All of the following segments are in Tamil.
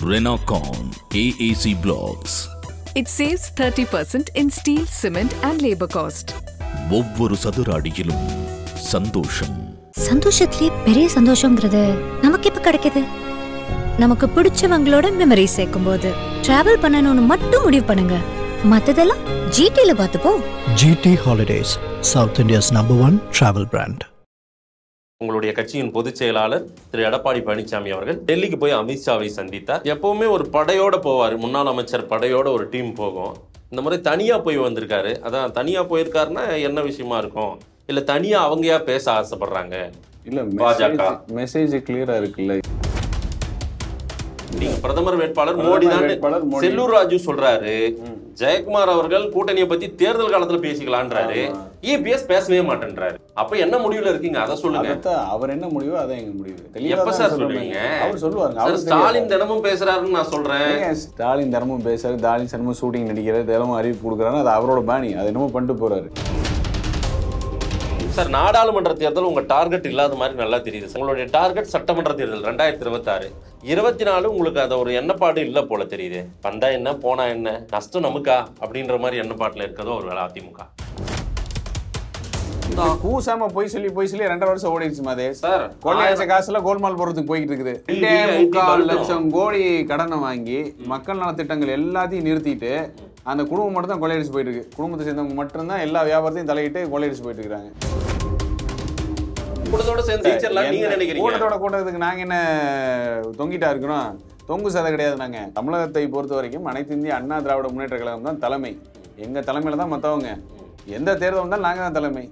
Renocon AAC Blocks. It saves 30% in steel, cement, and labor cost. ஒவ்வொரு சதுர அடியிலும் சந்தோஷம். சந்தோஷத்திலே பெரிய சந்தோஷங்கிறது நமக்கு எப்ப கிடைக்குது? நமக்கு பிடிச்சவங்களோட மெமரி சேர்க்கும் போது டிராவல் பண்ணணும்னு மட்டும் முடிவு பண்ணுங்க. மத்ததெல்லாம் ஜிடில பார்த்துப்போம். GT Holidays, South India's number one travel brand. உங்களுடைய கட்சியின் பொதுச் செயலாளர் திரு எடப்பாடி பழனிசாமி அவர்கள் டெல்லிக்கு போய் அமித்ஷாவை சந்தித்தார். எப்பவுமே ஒரு படையோட போவார். முன்னாள் அமைச்சர் படையோட ஒரு டீம் போகும். இந்த முறை தனியா போய் வந்திருக்காரு. அதான் தனியா போயிருக்காருன்னா என்ன விஷயமா இருக்கும்? இல்ல தனியா அவங்கயா பேச ஆசைப்படுறாங்க? இல்ல பாஜக. மெசேஜ் கிளியரா இருக்குல்ல. நீங்க பிரதமர் வேட்பாளர் மோடி. தான். செல்லூர் ராஜு சொல்றாரு. ஜெயக்குமார் அவர்கள் கூட்டணியை பத்தி தேர்தல் காலத்துல பேசிக்கலான்றாரு. இபிஎஸ் பேசவே மாட்டேன்றாரு. அப்ப என்ன முடிவுல இருக்கீங்க? அதை சொல்லுங்க. அவர் என்ன முடிவோ அதான் எங்க முடிவு. எப்ப சார். சொல்லுவீங்க? அவர் அவர் ஸ்டாலின் தினமும் பேசுறாருன்னு நான் சொல்றேன். ஸ்டாலின் தினமும் பேசுறாரு ஸ்டாலின் தினமும் ஷூட்டிங் நடிக்கிறாரு தினமும் அறிவிப்பு கொடுக்குறாரு அது அவரோட பாணி. அது என்னமோ பண்ணிட்டு போறாரு. சார் நாடாளுமன்ற தேர்தல் உங்க டார்கெட் இல்லாத மாதிரி நல்லா தெரியுது. சார். உங்களுடைய டார்கெட் சட்டமன்ற தேர்தல் ரெண்டாயிரத்தி இருபத்தாறு. இருபத்தி நாலு உங்களுக்கு அது ஒரு எண்ணப்பாடு இல்ல போல தெரியுது. வந்தா என்ன போனா என்ன நஷ்டம் நமக்கா? அப்படின்ற மாதிரி எண்ணப்பாட்டுல இருக்கதோ ஒரு வேலை அதிமுக. கூசாம போய் சொல்லி போய் சொல்லி ரெண்டரை வருஷம் ஓடிடுச்சு மாதே. சார் கொள்ளையடிச்ச காசுல கோல்மால் போறதுக்கு போயிட்டு இருக்குது முக்கால் லட்சம் கோடி கடனை வாங்கி மக்கள் நலத்திட்டங்கள் எல்லாத்தையும் நிறுத்திட்டு அந்த குடும்பம் மட்டும் தான் கொள்ளையடிச்சு போயிட்டு இருக்கு குடும்பத்தை சேர்ந்தவங்க மட்டும்தான் எல்லா வியாபாரத்தையும் தலையிட்டு கொள்ளையடிச்சு போயிட்டு இருக்காங்க கூட்டத்தோட சேர்ந்து ஜெயிச்சிடலாம் நீங்க நினைக்கிறீங்க? கூட்டத்தோட கூட்டத்துக்கு நாங்க என்ன தொங்கிட்டா இருக்கிறோம் தொங்கு சதை கிடையாது நாங்க. தமிழகத்தை பொறுத்த வரைக்கும் அனைத்து இந்திய அண்ணா திராவிட முன்னேற்ற கழகம் தான் தலைமை. எங்க தலைமையில தான் மத்தவங்க. எந்த தேர்தல் வந்தாலும் நாங்க தான் தலைமை.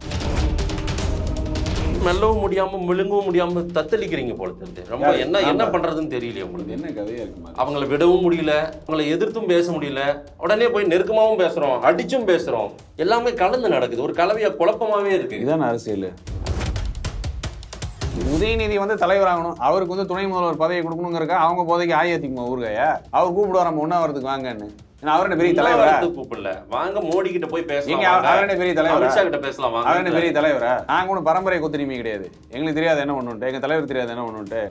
மெல்லவும் முடியாம விழுங்கவும் முடியாம தத்தளிக்கிறீங்க போல தெரியுது. ரொம்ப? என்ன என்ன. பண்றதுன்னு தெரியலையே உங்களுக்கு. என்ன கதையா இருக்குமா அவங்கள விடவும் முடியல அவங்கள எதிர்த்தும் பேச முடியல. உடனே போய் நெருக்கமாவும் பேசுறோம் அடிச்சும் பேசுறோம். எல்லாமே கலந்து நடக்குது. ஒரு கலவையா குழப்பமாவே இருக்கு. இதுதான் அரசியல்? உதயநிதி வந்து தலைவர் ஆகணும் அவருக்கு வந்து துணை முதல்வர் பதவி கொடுக்கணுங்கிறக்கா அவங்க போதைக்கு அஇஅதிமுக ஊருகையா. அவர் கூப்பிடுவார் நம்ம உண்ணாவிரத்துக்கு வாங்கன்னு. ஏன்னா அவர் என்ன பெரிய தலைவரா? கூப்பிடல? வாங்க மோடி கிட்ட போய் பெரிய தலைவரா? அமித்ஷா கிட்ட பேசலாம் அவர் என்ன வாங்க பெரிய தலைவரா? நாங்க ஒன்றும் பரம்பரை கொத்தடிமை கிடையாது. எங்களுக்கு தெரியாது என்ன ஒண்ணுன்ட்டு. எங்க தலைவர் தெரியாது என்ன ஒண்ணுன்ட்டு.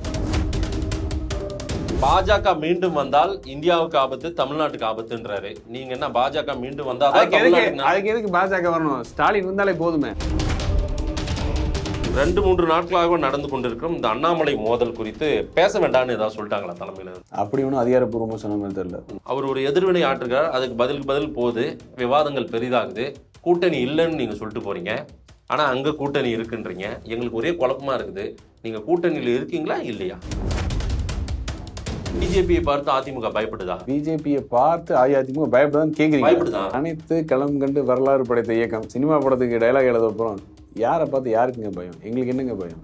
பாஜக மீண்டும் வந்தால் இந்தியாவுக்கு ஆபத்து தமிழ்நாட்டுக்கு ஆபத்துன்றாரு. நீங்க என்ன பாஜக மீண்டும் வந்தா அதுக்கு எதுக்கு பாஜக வரணும்? ஸ்டாலின் வந்தாலே போதுமே. ரெண்டு மூன்று நாட்களாக நடந்து கொண்டிருக்கிறோம் இந்த அண்ணாமலை மோதல் குறித்து பேச வேண்டாம்னு ஏதாவது சொல்லிட்டாங்களா தலைமையில? அப்படி ஒன்றும் அதிகாரப்பூர்வமா சொன்ன மாதிரி தெரியல. அவர் ஒரு எதிர்வினை ஆற்றுகிறார். அதுக்கு பதிலுக்கு பதில் போகுது. விவாதங்கள் பெரிதாகுது. கூட்டணி இல்லைன்னு நீங்க சொல்லிட்டு போறீங்க. ஆனா அங்க கூட்டணி இருக்குன்றீங்க. எங்களுக்கு ஒரே குழப்பமா இருக்குது. நீங்க கூட்டணியில் இருக்கீங்களா இல்லையா? பிஜேபியை பார்த்து அதிமுக பயப்படுதா? பிஜேபியை பார்த்து அஇஅதிமுக பயப்படான்னு கேக்குறீங்க. பயப்படுதா? அனைத்து களம் கண்டு வரலாறு படைத்த இயக்கம் சினிமா படத்துக்கு டைலாக் எழுத போறோம். யாரை பார்த்து யாருக்குங்க பயம்? எங்களுக்கு என்னங்க பயம்?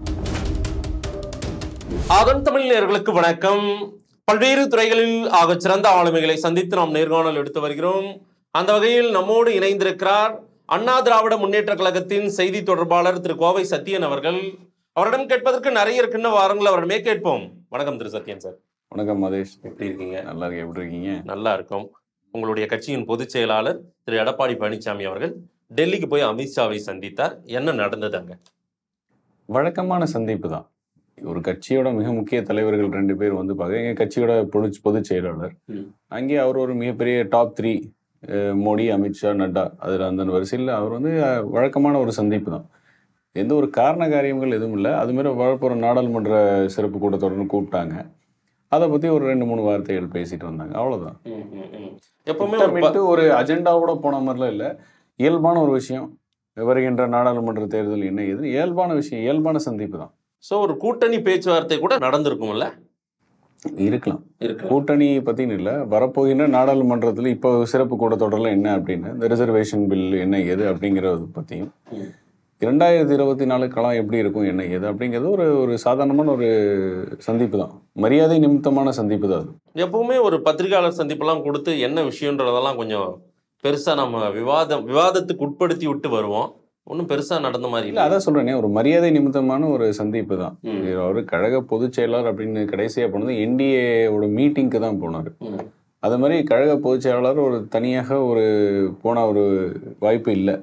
அதன் தமிழ் நேயர்களுக்கு வணக்கம். பல்வேறு துறைகளில் ஆகச் சிறந்த ஆளுமைகளை சந்தித்து நாம் நேர்காணல் எடுத்து வருகிறோம். அந்த வகையில் நம்மோடு இணைந்திருக்கிறார் அண்ணா திராவிட முன்னேற்ற கழகத்தின் செய்தி தொடர்பாளர் திரு கோவை சத்யன் அவர்கள். அவரிடம் கேட்பதற்கு நிறைய இருக்குன்னு வாருங்கள் அவரிடமே கேட்போம். வணக்கம் திரு சத்யன் சார். வணக்கம் மதேஷ். எப்படி இருக்கீங்க? நல்லா இருக்கேன். எப்படி இருக்கீங்க? நல்லா இருக்கும். உங்களுடைய கட்சியின் பொதுச் செயலாளர் திரு எடப்பாடி பழனிசாமி அவர்கள். டெல்லிக்கு போய் அமித்ஷாவை சந்தித்தார். என்ன நடந்தது அங்க? வழக்கமான சந்திப்பு தான். ஒரு கட்சியோட மிக முக்கிய தலைவர்கள் ரெண்டு பேர் வந்து பார்க்க எங்க கட்சியோட பொது பொதுச் செயலாளர். அங்கே அவர் ஒரு மிகப்பெரிய டாப் த்ரீ மோடி அமித்ஷா நட்டா அதில் அந்த வரிசையில் அவர் வந்து வழக்கமான ஒரு சந்திப்பு தான். எந்த ஒரு காரண காரியங்கள் எதுவும் இல்லை. அது மாதிரி வரப்போகிற நாடாளுமன்ற சிறப்பு கூட்டத்தொடர்னு கூப்பிட்டாங்க. அதை பற்றி ஒரு ரெண்டு மூணு வார்த்தைகள் பேசிட்டு வந்தாங்க. அவ்வளோதான் எப்பவுமே ஒரு அஜெண்டாவோட போன மாதிரிலாம் இல்லை. இயல்பான ஒரு விஷயம் வருகின்ற நாடாளுமன்ற தேர்தல் என்ன ஏது இயல்பான விஷயம் இயல்பான சந்திப்பு தான். சோ ஒரு கூட்டணி பேச்சுவார்த்தை கூட நடந்திருக்கும்ல? இருக்கலாம். இருக்கு கூட்டணி பத்தின்னு இல்லை வரப்போகின்ற நாடாளுமன்றத்தில் இப்போ சிறப்பு கூட்டத்தொடரில் என்ன அப்படின்னு இந்த ரிசர்வேஷன் பில் என்ன ஏது அப்படிங்கிறத பற்றியும். இரண்டாயிரத்தி இருபத்தி நாலு களம் எப்படி இருக்கும் என்ன ஏது அப்படிங்கிறது ஒரு ஒரு சாதாரணமான ஒரு சந்திப்பு தான். மரியாதை நிமித்தமான சந்திப்பு தான் அது. எப்பவுமே ஒரு பத்திரிகையாளர் சந்திப்பெல்லாம் கொடுத்து என்ன விஷயன்றதெல்லாம் கொஞ்சம் பெருசா நம்ம விவாதம் விவாதத்துக்கு உட்படுத்தி விட்டு வருவோம். ஒன்றும் பெருசா நடந்த மாதிரி இல்லை அதான் சொல்றேனே ஒரு மரியாதை நிமித்தமான ஒரு சந்திப்பு தான். அவர் கழக பொதுச் செயலாளர் அப்படின்னு கடைசியாக போனது என்டிஏவோட மீட்டிங்க்கு தான் போனார். அது மாதிரி கழக பொதுச் செயலாளர் ஒரு தனியாக ஒரு போன ஒரு வாய்ப்பு இல்லை.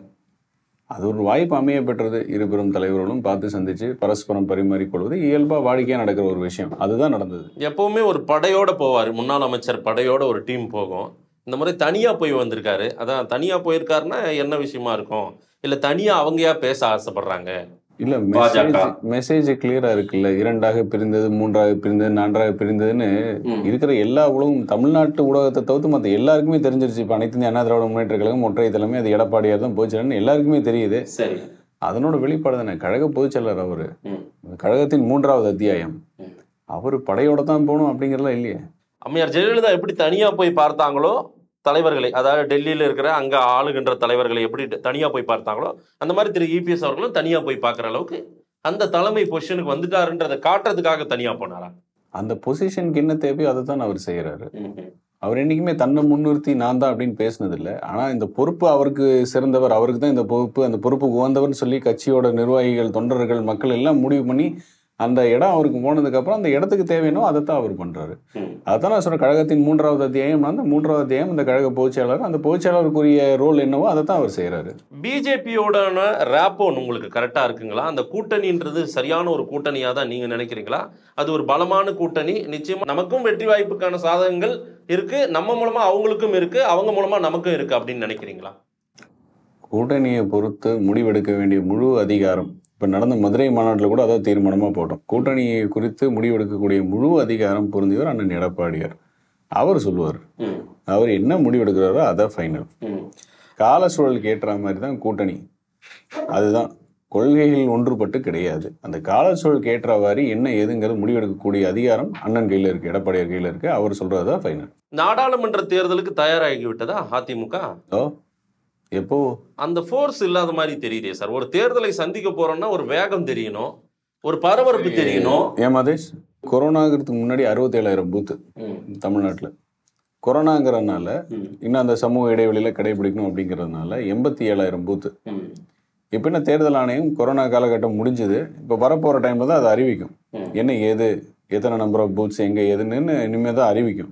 அது ஒரு வாய்ப்பு அமைய பெற்றது. இருபெரும் தலைவர்களும் பார்த்து சந்திச்சு பரஸ்பரம் பரிமாறிக்கொள்வது இயல்பா வாடிக்கையா நடக்கிற ஒரு விஷயம். அதுதான் நடந்தது. எப்பவுமே ஒரு படையோட போவார். முன்னாள் அமைச்சர் படையோட ஒரு டீம் போகும். இந்த முறை தனியா போய் வந்திருக்காரு. அதான் தனியா போயிருக்காருன்னா என்ன விஷயமா இருக்கும்? இல்ல தனியா அவங்கயா பேச ஆசைப்படுறாங்க? இல்ல. மெசேஜ் மெசேஜ் கிளியரா இருக்குல்ல. இரண்டாக பிரிந்தது மூன்றாக பிரிந்தது நான்காக பிரிந்ததுன்னு. இருக்கிற எல்லா உலகம் தமிழ்நாட்டு ஊடகத்தை தவிர்த்து மத்த எல்லாருக்குமே தெரிஞ்சிருச்சு. இப்ப அனைத்து அண்ணா திராவிட முன்னேற்ற கழகம் ஒற்றை தலைமை அது எடப்பாடியார் தான் போச்சுன்னு எல்லாருக்குமே தெரியுது. அதனோட வெளிப்பாடு தானே? கழக பொதுச் செயலர் அவரு. கழகத்தின் மூன்றாவது அத்தியாயம். அவரு படையோட தான் போகணும் அப்படிங்கறதுலாம் இல்லையே. அம்மையார் ஜெயலலிதா எப்படி தனியா போய் பார்த்தாங்களோ தலைவர்களை அதாவது டெல்லியில இருக்கிற அங்க ஆளுகின்ற தலைவர்களை எப்படி தனியா போய் பார்த்தாங்களோ அந்த மாதிரி திரு இபிஎஸ் அவர்களும் தனியா போய் பார்க்குற அளவுக்கு அந்த தலைமை பொசிஷனுக்கு வந்துட்டாருன்றதை காட்டுறதுக்காக தனியா போனாரா? அந்த பொசிஷனுக்கு என்ன தேவையோ அதை தான் அவர் செய்யறாரு அவர் என்னைக்குமே தன்னை முன்னிறுத்தி நான் தான் அப்படின்னு பேசினது இல்லை ஆனா இந்த பொறுப்பு அவருக்கு சிறந்தவர் அவருக்கு தான் இந்த பொறுப்பு அந்த பொறுப்புக்கு உகந்தவர்னு சொல்லி கட்சியோட நிர்வாகிகள் தொண்டர்கள் மக்கள் எல்லாம் முடிவு பண்ணி அந்த இடம் அவருக்கு போனதுக்கு அப்புறம் அந்த இடத்துக்கு தேவையானோ அதை தான் அவர் பண்றாரு. ம். அதான் நான் சொல்றேன் கழகத்தின் மூன்றாவது அத்தியாயம். அந்த மூன்றாவது அத்தியாயம் இந்த கழக பொதுச்செயலாளர் அந்த பொதுச்செயலாளருக்குரிய ரோல் என்னவோ அதை தான் அவர் செய்யறாரு பிஜேபியோடான ரேப்போன் உங்களுக்கு கரெக்டா இருக்குங்களா? அந்த கூட்டணின்றது சரியான ஒரு கூட்டணியா தான் நீங்க நினைக்கிறீங்களா? அது ஒரு பலமான கூட்டணி. நிச்சயமா நமக்கும் வெற்றி வாய்ப்புக்கான சாதகங்கள் இருக்கு. நம்ம மூலமா அவங்களுக்கும் இருக்கு. அவங்க மூலமா நமக்கும் இருக்கு அப்படின்னு நினைக்கிறீங்களா? கூட்டணியை பொறுத்து முடிவெடுக்க வேண்டிய முழு அதிகாரம் இப்போ நடந்த மதுரை மாநாட்டில் கூட அதான் தீர்மானமாக போட்டோம். கூட்டணியை குறித்து முடிவெடுக்கக்கூடிய முழு அதிகாரம் பொருந்தியவர் அண்ணன் எடப்பாடியார். அவர் சொல்லுவார். அவர் என்ன முடிவெடுக்கிறாரோ அதான் ஃபைனல் கால சூழலுக்கு ஏற்ற மாதிரி தான் கூட்டணி. அதுதான். கொள்கைகள் ஒன்றுபட்டு கிடையாது. அந்த கால சூழலுக்கு ஏற்றவாறு என்ன ஏதுங்கிறது முடிவெடுக்கக்கூடிய அதிகாரம் அண்ணன் கையில் இருக்கு எடப்பாடியார் கையில் இருக்கு. அவர் சொல்றது தான் ஃபைனல் நாடாளுமன்ற தேர்தலுக்கு தயாராகி விட்டதா அதிமுக எப்போ? அந்த ஃபோர்ஸ் இல்லாத மாதிரி தெரியுதே சார். ஒரு தேர்தலை சந்திக்க போறோம்னா ஒரு வேகம் தெரியணும். ஒரு பரபரப்பு தெரியணும். ஏன் மதேஷ்? கொரோனாங்கிறதுக்கு முன்னாடி அறுபத்தேழாயிரம் பூத்து தமிழ்நாட்டில். கொரோனாங்கிறதுனால இன்னும் அந்த சமூக இடைவெளியில கடைபிடிக்கணும் அப்படிங்கிறதுனால எண்பத்தி ஏழாயிரம் பூத்து இப்போ என்ன தேர்தல் ஆணையம் கொரோனா காலகட்டம் முடிஞ்சது இப்போ வரப்போகிற டைமில் தான் அதை அறிவிக்கும். என்ன ஏது? எத்தனை நம்பர் ஆஃப் பூத்ஸ் எங்கே ஏதுன்னு இனிமேல் தான் அறிவிக்கும்.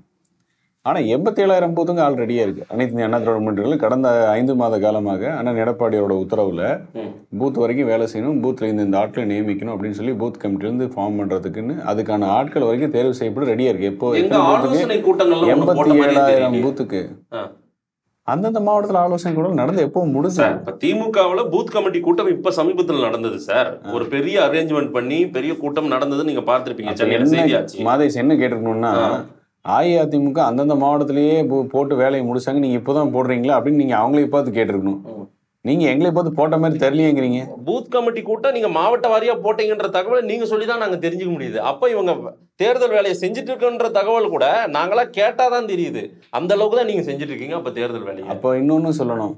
ஆனால் எண்பத்தேழாயிரம் பூத்துங்க ஆல்ரெடியாக இருக்குது அனைத்து அண்ணா திராவிட முன்னேற்றங்கள் கடந்த ஐந்து மாத காலமாக அண்ணன் எடப்பாடியோட உத்தரவில் பூத் வரைக்கும் வேலை செய்யணும் பூத்தில் இந்த இந்த ஆட்களை நியமிக்கணும் அப்படின்னு சொல்லி பூத் கமிட்டிலேருந்து ஃபார்ம் பண்ணுறதுக்குன்னு அதுக்கான ஆட்கள் வரைக்கும் தேர்வு செய்யப்பட்டு ரெடியாக இருக்குது எப்போ எண்பத்தி ஏழாயிரம். பூத்துக்கு. அந்தந்த மாவட்டத்தில் ஆலோசனை கூட நடந்து எப்போ முடிஞ்சு இப்ப திமுகவுல பூத் கமிட்டி கூட்டம் இப்ப சமீபத்தில் நடந்தது சார். ஒரு பெரிய அரேஞ்ச்மெண்ட் பண்ணி பெரிய கூட்டம் நடந்தது நீங்க பார்த்திருப்பீங்க. சென்னையில செய்தியாச்சு. மாதேஷ் என்ன கேட்டிருக்கணும்னா. அஇஅதிமுக அந்தந்த மாவட்டத்திலேயே போட்டு வேலையை முடிச்சாங்க. நீங்க இப்பதான் போடுறீங்களா அப்படின்னு நீங்க அவங்களே பார்த்து கேட்டிருக்கணும். நீங்க எங்களை பார்த்து போட்ட மாதிரி தெரியலையேங்கிறீங்க. பூத் கமிட்டி கூட்டம் நீங்க மாவட்ட வாரியா போட்டீங்கன்ற தகவலை நீங்க சொல்லி தான் நாங்க தெரிஞ்சுக்க முடியுது. அப்ப இவங்க தேர்தல் வேலையை செஞ்சுட்டு இருக்குன்ற தகவல் கூட நாங்களா கேட்டாதான் தெரியுது. அந்த அளவுக்கு தான் நீங்க செஞ்சுட்டு இருக்கீங்க அப்ப தேர்தல் வேலையை. அப்போ இன்னொன்னு சொல்லணும்.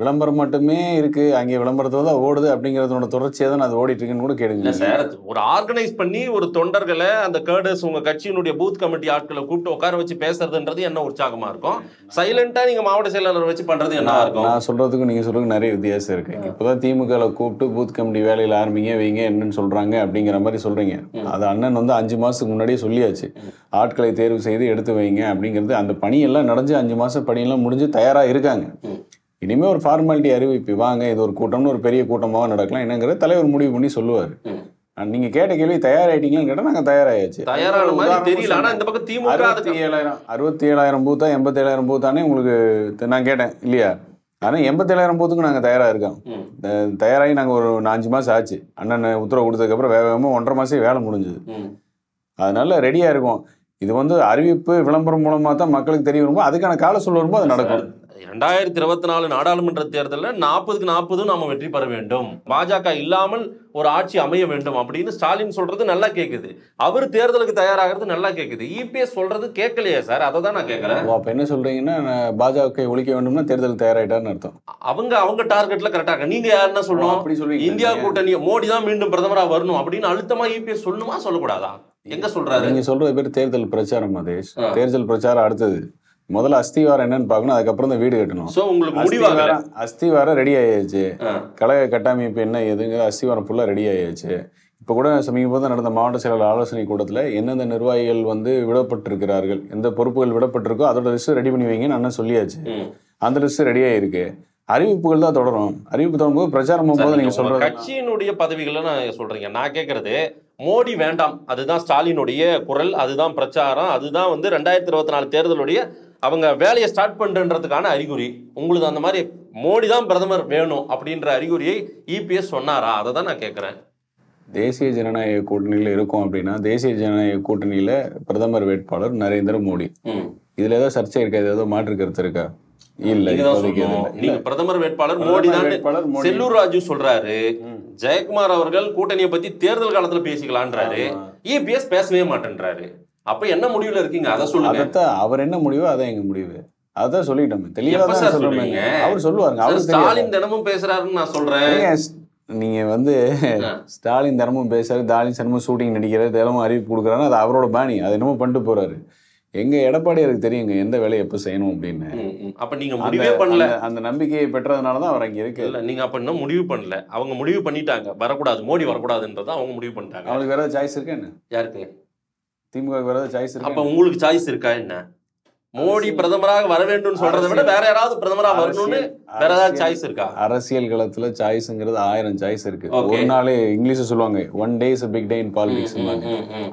விளம்பரம் மட்டுமே இருக்கு. அங்கே விளம்பரத்துல தான் ஓடுது அப்படிங்கறதோட தொடர்ச்சியா தான் அது ஓடிட்டு இருக்குன்னு கூட இல்ல கேளுங்க சார் ஒரு ஆர்கனைஸ் பண்ணி ஒரு தொண்டர்களை அந்த கேர்டர்ஸ் உங்க கட்சியினுடைய பூத் கமிட்டி ஆட்களை கூப்பிட்டு உட்கார வச்சு பேசுறதுன்றது என்ன உற்சாகமா இருக்கும்? சைலண்டா நீங்க மாவட்ட செயலாளர் வச்சு பண்றது என்ன இருக்கும்? நான் சொல்றதுக்கும் நீங்க சொல்றதுக்கும் நிறைய வித்தியாசம் இருக்கு. இப்போதான் திமுக கூப்பிட்டு பூத் கமிட்டி வேலையில ஆரம்பிங்க வைங்க என்னன்னு சொல்றாங்க அப்படிங்கிற மாதிரி சொல்றீங்க. அது அண்ணன் வந்து அஞ்சு மாசத்துக்கு முன்னாடியே சொல்லியாச்சு. ஆட்களை தேர்வு செய்து எடுத்து வைங்க அப்படிங்கிறது அந்த பணியெல்லாம் நடந்து அஞ்சு மாசம் பணியெல்லாம் முடிஞ்சு தயாரா இருக்காங்க. ம். இனிமே ஒரு ஃபார்மாலிட்டி அறிவிப்பு. வாங்க இது ஒரு கூட்டம்னு ஒரு பெரிய கூட்டமாக நடக்கலாம். என்னங்கிறத தலைவர் முடிவு பண்ணி சொல்லுவார். நீங்க கேட்ட கேள்வி தயாராயிட்டீங்களான்னு கேட்டா நாங்க தயாராயாச்சு. அறுபத்தி ஏழாயிரம் அறுபத்தி ஏழாயிரம் பூத்தா எண்பத்தி ஏழாயிரம் பூத்தானே உங்களுக்கு நான் கேட்டேன் இல்லையா? ஆனா எண்பத்தேழாயிரம் பூத்துக்கு நாங்க தயாரா இருக்கோம். தயாராகி நாங்க ஒரு அஞ்சு மாசம் ஆச்சு. அண்ணன் உத்தரவு கொடுத்ததுக்கு அப்புறம் வேக வேகமா ஒன்றரை மாசம் வேலை முடிஞ்சது. அதனால ரெடியா இருக்கும். இது வந்து அறிவிப்பு விளம்பரம் மூலமா தான் மக்களுக்கு தெரிய வரும்போது அதுக்கான கால சூழல் வரும்போது அது நடக்கும். ரெண்டாயிரத்தி இருபத்தி நாலு நாடாளுமன்ற தேர்தலில் நாற்பதுக்கு நாற்பதும் நாம வெற்றி பெற வேண்டும். பாஜக இல்லாமல் ஒரு ஆட்சி அமைய வேண்டும் அப்படின்னு ஸ்டாலின் சொல்றது நல்லா கேக்குது. அவர் தேர்தலுக்கு தயாராகிறது நல்லா கேக்குது. இபிஎஸ் சொல்றது கேட்கலையே சார் அதை தான் நான் கேட்கறேன் அப்ப என்ன சொல்றீங்கன்னா பாஜக ஒழிக்க வேண்டும்னா தேர்தல் தயாராயிட்டார்னு அர்த்தம். அவங்க அவங்க டார்கெட்ல கரெக்டா இருக்காங்க. நீங்க யாருன்னா சொல்லணும்? அப்படி சொல்றீங்க இந்தியா கூட்டணி மோடி தான் மீண்டும் பிரதமரா வரணும் அப்படின்னு அழுத்தமா இபிஎஸ் சொல்லணுமா? சொல்லக்கூடாதா? எங்க சொல்றாரு? நீங்க சொல்றது பேர் தேர்தல் பிரச்சாரம் மதேஷ். தேர்தல் பிரச்சாரம் அடுத்தது. முதல்ல அஸ்திவாரம் என்னன்னு பார்க்கணும் அதுக்கப்புறம் தான் வீடு கட்டணும். சோ உங்களுக்கு முடிவாகல அஸ்திவாரம் அஸ்திவாரம் ரெடி ஆயாச்சு. கழக கட்டமைப்பு என்ன ஏதுங்கிற அஸ்திவாரம் ஃபுல்லா ரெடி ஆயாச்சு. இப்போ கூட சமீபத்தில் நடந்த மாவட்ட செயலாளர் ஆலோசனை கூட்டத்தில் எந்தெந்த நிர்வாகிகள் வந்து விடப்பட்டிருக்கிறார்கள் எந்த பொறுப்புகள் விடப்பட்டிருக்கோ அதோட லிஸ்ட் ரெடி பண்ணி வைங்கன்னு அண்ணன் சொல்லியாச்சு. அந்த லிஸ்ட் ரெடி ஆயிருக்கு. அறிவிப்புகள் தான் தொடரும். அறிவிப்பு தொடரும்போது பிரச்சாரம் சார், போகும்போது நீங்க சொல்றது கட்சியினுடைய பதவிகளை நான் சொல்றீங்க. நான் கேட்கறது மோடி வேண்டாம். அதுதான் ஸ்டாலினுடைய குரல் அதுதான் பிரச்சாரம் அதுதான் வந்து ரெண்டாயிரத்தி இருபத்தி நாலு தேர்தலுடைய அவங்க வேலையை ஸ்டார்ட் பண்றதுக்கான அறிகுறி உங்களுக்கு அந்த மாதிரி மோடி தான் பிரதமர் வேணும் அப்படின்ற அறிகுறியை இபிஎஸ் சொன்னாரா? அதை தான் நான் கேட்கறேன் தேசிய ஜனநாயக கூட்டணியில இருக்கும் அப்படின்னா தேசிய ஜனநாயக கூட்டணியில பிரதமர் வேட்பாளர் நரேந்திர மோடி. இதுல ஏதோ சர்ச்சை இருக்கா? இது ஏதோ மாற்று கருத்து இருக்கா? இல்ல நீங்க பிரதமர் வேட்பாளர் மோடி. தான். செல்லூர் ராஜு சொல்றாரு. ஜெயக்குமார் அவர்கள் கூட்டணியை பத்தி தேர்தல் காலத்துல பேசிக்கலான்றாரு. இபிஎஸ் பேசவே மாட்டேன்றாரு. அப்ப என்ன முடிவுல இருக்கீங்க? அதை சொல்லுங்க. அவர் என்ன முடிவோ? அதான் எங்க முடிவு. அதான் சொல்லிட்டோமே. தெளிவா தான் சொல்றீங்க? அவர் அவருக்கு தெரியாது. ஸ்டாலின் தினமும் பேசுறாருன்னு நான் சொல்றேன். நீங்க வந்து. ஸ்டாலின் தினமும் பேசுறாரு தாலின் தினமும் ஷூட்டிங் நடிக்கிறாரு தினமும் அறிவிப்பு கொடுக்குறாரு அது அவரோட பாணி. அது என்னமோ பண்ணிட்டு போறாரு. எங்க எடப்பாடியாருக்கு தெரியுங்க எந்த வேலையை எப்ப செய்யணும் அப்படின்னு. அப்ப நீங்க முடிவே பண்ணல. அந்த- நம்பிக்கையை பெற்றதுனால தான் அவர் அங்க இருக்கு. இல்ல நீங்க அப்ப இன்னும் முடிவு பண்ணல. அவங்க முடிவு பண்ணிட்டாங்க. வரக்கூடாது மோடி வரக்கூடாதுன்றத அவங்க முடிவு பண்ணிட்டாங்க. அவனுக்கு வேற சாய்ஸ் இருக்கா என்ன? யாருக்கு? திமுக வேற சாய்ஸ் அப்ப உங்களுக்கு சாய்ஸ் இருக்கா என்ன? மோடி பிரதமராக வர வேண்டும்னு சொல்றதை விட வேற யாராவது பிரதமரா வரணும்னு வேற ஏதாவது சாய்ஸ் இருக்கா? அரசியல் களத்துல சாய்ஸ்ங்கிறது ஆயிரம் சாய்ஸ் இருக்கு. ஒரு நாளே இங்கிலீஷ் சொல்லுவாங்க one day is big day in politics.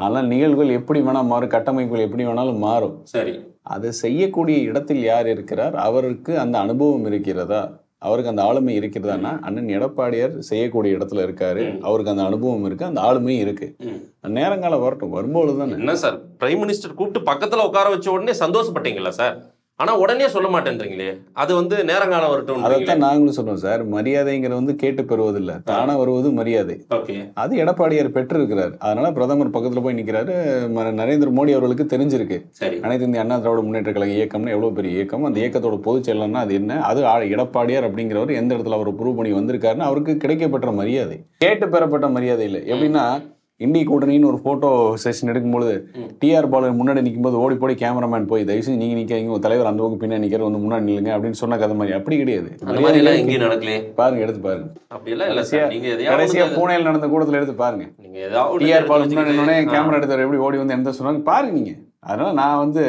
ஆனால் நிகழ்வுகள் எப்படி வேணா மாறும் கட்டமைப்புகள் எப்படி வேணாலும் மாறும். சரி. அதை செய்யக்கூடிய இடத்தில் யார் இருக்கிறார்? அவருக்கு அந்த அனுபவம் இருக்கிறதா? அவருக்கு அந்த ஆளுமை இருக்கிறதான்னா அண்ணன் எடப்பாடியார் செய்யக்கூடிய இடத்துல இருக்காரு. அவருக்கு அந்த அனுபவம் இருக்கு அந்த ஆளுமையும் இருக்கு. ம். நேரங்காலம் வரட்டும் வரும்போது தானே என்ன சார்? பிரைம் மினிஸ்டர் கூப்பிட்டு பக்கத்துல உட்கார வச்ச உடனே சந்தோஷப்பட்டீங்களா சார்? ஆனா உடனே சொல்ல மாட்டேன்றீங்களே அது வந்து நேரங்காலம் வரட்டும் அதைத்தான் நாங்களும் சொல்றோம் சார். மரியாதைங்கிறது வந்து கேட்டு பெறுவதில்லை. தானா வருவது மரியாதை. ஓகே. அது எடப்பாடியார் பெற்றிருக்கிறார். அதனால பிரதமர் பக்கத்துல போய் நிக்கிறாரு. ம- நரேந்திர மோடி அவர்களுக்கு தெரிஞ்சிருக்கு. சரி. அனைத்து இந்திய அண்ணா திராவிட முன்னேற்ற கழக இயக்கம்னா எவ்வளவு பெரிய இயக்கம்? அந்த இயக்கத்தோட பொதுச் செயலர்னா அது என்ன? அது எடப்பாடியார் அப்படிங்கிறவர் எந்த இடத்துல அவர் ப்ரூவ் பண்ணி வந்திருக்காருன்னு அவருக்கு கிடைக்கப்பட்ட மரியாதை. கேட்டு பெறப்பட்ட மரியாதை இல்லை. எப்படின்னா இந்திய கூட்டணின்னு ஒரு போட்டோ செஷன் எடுக்கும்போது. டிஆர் பாலு முன்னாடி நிக்கும்போது ஓடி போடி கேமராமேன் போய் தயவு செஞ்சு நீங்க நிக்காதீங்க உங்க தலைவர் அந்த பக்கம் பின்னாடி நிக்கிற வந்து முன்னாடி நில்லுங்க அப்படின்னு சொன்ன கதை மாதிரி. அப்படி கிடையாது. அந்த மாதிரி எல்லாம் எங்கேயும் நடக்கலையே? பாருங்க எடுத்து பாருங்க. அப்படி எல்லாம் இல்ல கடைசியா சார். நீங்க கடைசியா எதையாவது பூனையில் நடந்த கூடத்துல எடுத்து பாருங்க. நீங்க ஏதாவது டிஆர் பாலு முன்னாடி கேமரா எடுத்தவர் எப்படி ஓடி வந்து எந்த சொன்னாங்க? பாருங்க நீங்க. அதனால நான் வந்து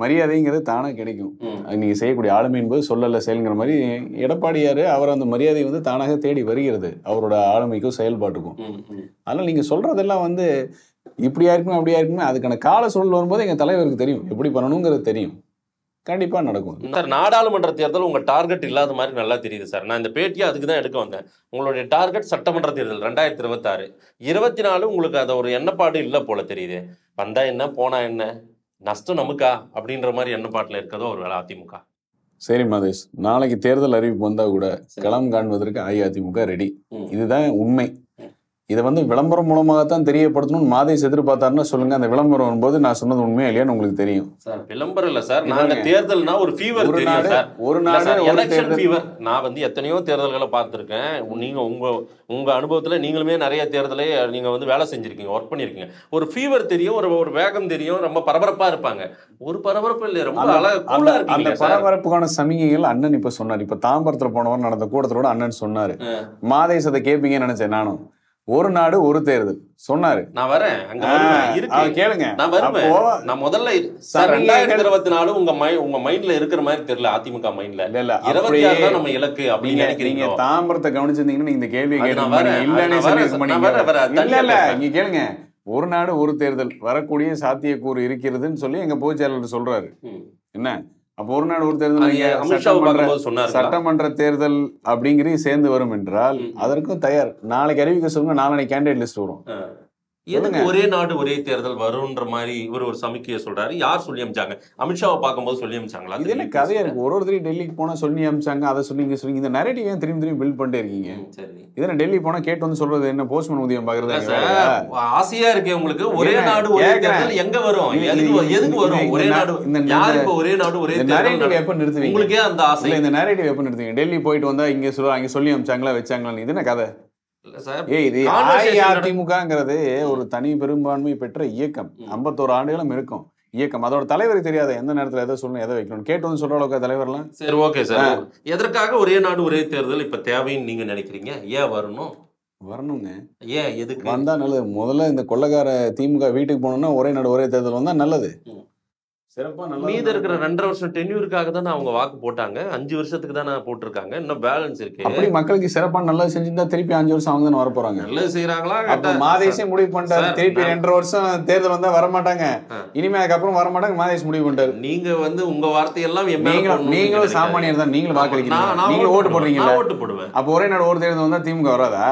மரியாதைங்கிறது தானா கிடைக்கும். ம். அது நீங்க செய்யக்கூடிய ஆளுமை என்பது சொல்லல செயல்ங்கிற மாதிரி எடப்பாடியாரு அவர் அந்த மரியாதை வந்து தானாக தேடி வருகிறது. அவரோட ஆளுமைக்கும் செயல்பாட்டுக்கும். அதனால நீங்க சொல்றதெல்லாம் வந்து இப்படியா இருக்குமே அப்படியா இருக்குமே அதுக்கான கால சூழல் வரும்போது எங்க தலைவருக்கு தெரியும். எப்படி பண்ணணுங்கிறது தெரியும். கண்டிப்பா நடக்கும் சார் நாடாளுமன்ற தேர்தல் உங்க டார்கெட் இல்லாத மாதிரி நல்லா தெரியுது சார். நான் இந்த பேட்டியை அதுக்கு தான் எடுக்க வந்தேன். உங்களுடைய டார்கெட் சட்டமன்ற தேர்தல் ரெண்டாயிரத்தி இருபத்தாறு. இருபத்தி நாலு உங்களுக்கு அந்த ஒரு எண்ணப்பாடு இல்லை போல தெரியுது. வந்தா என்ன போனா என்ன? நஷ்டம் நமக்கா அப்படின்ற மாதிரி எண்ணப்பாட்டில் இருக்கதோ ஒரு வேலை அதிமுக சரி மதேஷ் நாளைக்கு தேர்தல் அறிவிப்பு வந்தா கூட. களம் காண்பதற்கு அஇஅதிமுக ரெடி. இதுதான் உண்மை இதை வந்து விளம்பரம் மூலமாகத்தான் தெரியப்படுத்தணும்னு மாதேஷ் எதிர்பார்த்தாருன்னா சொல்லுங்க. அந்த விளம்பரம் வரும்போது நான் சொன்னது உண்மையா இல்லையான்னு உங்களுக்கு தெரியும். சார் விளம்பரம் இல்ல சார். நாங்க தேர்தல்னா ஒரு ஃபீவர் ஒரு தெரியும் நாடு சார். ஒரு நாடு ஒரு எலெக்ஷன் ஃபீவர் நான் வந்து எத்தனையோ தேர்தல்களை பார்த்துருக்கேன். நீங்க உங்க உங்க அனுபவத்துல நீங்களுமே நிறைய தேர்தலை நீங்க வந்து வேலை செஞ்சிருக்கீங்க ஒர்க் பண்ணிருக்கீங்க. ஒரு ஃபீவர் தெரியும் ஒரு ஒரு வேகம் தெரியும் ரொம்ப பரபரப்பா இருப்பாங்க. ஒரு பரபரப்பு இல்லை ரொம்ப அழகா அந்த பரபரப்புக்கான சமிகைகள் அண்ணன் இப்ப சொன்னார். இப்ப தாம்பரத்துல போனவர் நடந்த கூட்டத்தோட அண்ணன் சொன்னாரு. மாதேஷ் அதை கேட்பீங்கன்னு நினைச்சேன் நானும். ஒரு நாடு ஒரு தேர்தல். சொன்னாரு. நான் வரேன். அங்க கேளுங்க. நான் வருவேன். நான் முதல்ல சார் ரெண்டாயிரத்தி இருபத்தி நாலு உங்க மை உங்க மைண்ட்ல இருக்கிற மாதிரி தெரியல அதிமுக மைண்ட்ல இல்ல இல்ல. இருபத்தி ஆறு தான் நம்ம இலக்கு அப்படின்னு நீங்க நினைக்கிறீங்க நீங்க தாம்பரத்தை கவனிச்சிருந்தீங்கன்னா நீங்க இந்த வரேன். இல்ல இல்ல. இங்க கேளுங்க. ஒரு நாடு ஒரு தேர்தல். வரக்கூடிய சாத்தியக்கூறு இருக்கிறதுன்னு சொல்லி எங்க பொதுச் செயலாளர் சொல்றாரு. என்ன? அப்போ ஒரு நாடு ஒரு தேர்தல் சட்டமன்ற தேர்தல் அப்படிங்கிறது சேர்ந்து வரும் என்றால். அதற்கும் தயார். நாளைக்கு அறிவிக்க சொல்லுங்க நாளைக்கு கேண்டிடேட் லிஸ்ட் வரும். எதுக்கு. ஒரே நாடு ஒரே தேர்தல் வரும்ன்ற மாதிரி இவர் ஒரு சமிக்கையை சொல்றாரு. யார் சொல்லி அமிச்சாங்க? அமித்ஷாவை பார்க்கும்போது சொல்லி அமிச்சாங்களா? இது என்ன கதையா இருக்கு? ஒரு ஒருத்தரையும் டெல்லிக்கு போனா சொல்லி அமிச்சாங்க அதை சொல்லி இங்க சொல்லி இந்த நரேட்டிவ் ஏன் திரும்பி திரும்பி பில்ட் பண்ணிட்டே இருக்கீங்க? சரி. இதென்ன டெல்லி போனா கேட்டு வந்து சொல்றது என்ன? போஸ்ட்மேன் உதயம் பாக்குறது ஆசையா இருக்கு உங்களுக்கு. ஒரே? நாடு ஒரே. தேர்தல் எங்க வரும்? எதுக்கு வரும்? ஒரே நாடு. இந்த- இப்ப ஒரே நாடு ஒரே நரேட்டிவ் எப்ப நிறுத்துவீங்க? உங்களுக்கே அந்த ஆசை. இந்த நரேட்டிவ் எப்ப நிறுத்துவீங்க? டெல்லி போயிட்டு வந்தா இங்க சொல்ல அங்க சொல்லி அமிச்சாங்களா வச்சாங்களான்னு. இது என்ன கதை? அஇஅதிமுகங்கிறது ஒரு தனி பெரும்பான்மை பெற்ற இயக்கம். ஐம்பத்தோரு ஆண்டுகளும் இருக்கும். இயக்கம். அதோட தலைவருக்கு தெரியாத எந்த நேரத்துல எதை சொல்லணும் எதை வைக்கணும் கேட்டு வந்து சொல்ற அளவுக்கு தலைவர்லாம் சரி ஓகே சார் எதற்காக ஒரே நாடு ஒரே தேர்தல் இப்ப தேவைன்னு நீங்க நினைக்கிறீங்க? ஏன் வரணும்? வரணுங்க. ஏன் எதுக்கு? வந்தா நல்லது. முதல்ல இந்த கொள்ளக்கார திமுக வீட்டுக்கு போனோம்னா ஒரே நாடு ஒரே தேர்தல் வந்தா நல்லது. ம். சிறப்பா நல்லா மீத இருக்கிற ரெண்டரை வருஷம் டென்யூருக்காக தானே அவங்க வாக்கு போட்டாங்க. அஞ்சு வருஷத்துக்கு தானே போட்டிருக்காங்க. இன்னும் பேலன்ஸ் இருக்கு. அப்படி மக்களுக்கு சிறப்பா நல்லது செஞ்சிருந்தா திருப்பி அஞ்சு வருஷம் அவங்க தானே வர போறாங்க நல்லது செய்யறாங்களா அப்ப முடிவு பண்ணிட்டாரு. திருப்பி ரெண்டரை வருஷம் தேர்தல் வந்தா வர மாட்டாங்க. இனிமே அதுக்கப்புறம் வர மாட்டாங்க மாதேஷ் முடிவு பண்ணிட்டாரு. நீங்க வந்து உங்க வார்த்தையெல்லாம் நீங்களும் நீங்களும். சாமானியர் தான். நீங்களும் வாக்களிக்கிறீங்க. நீங்களும் ஓட்டு நான் ஓட்டு போடுவேன். அப்ப ஒரே நாடு ஒரு தேர்தல் வந்தா திமுக வராதா?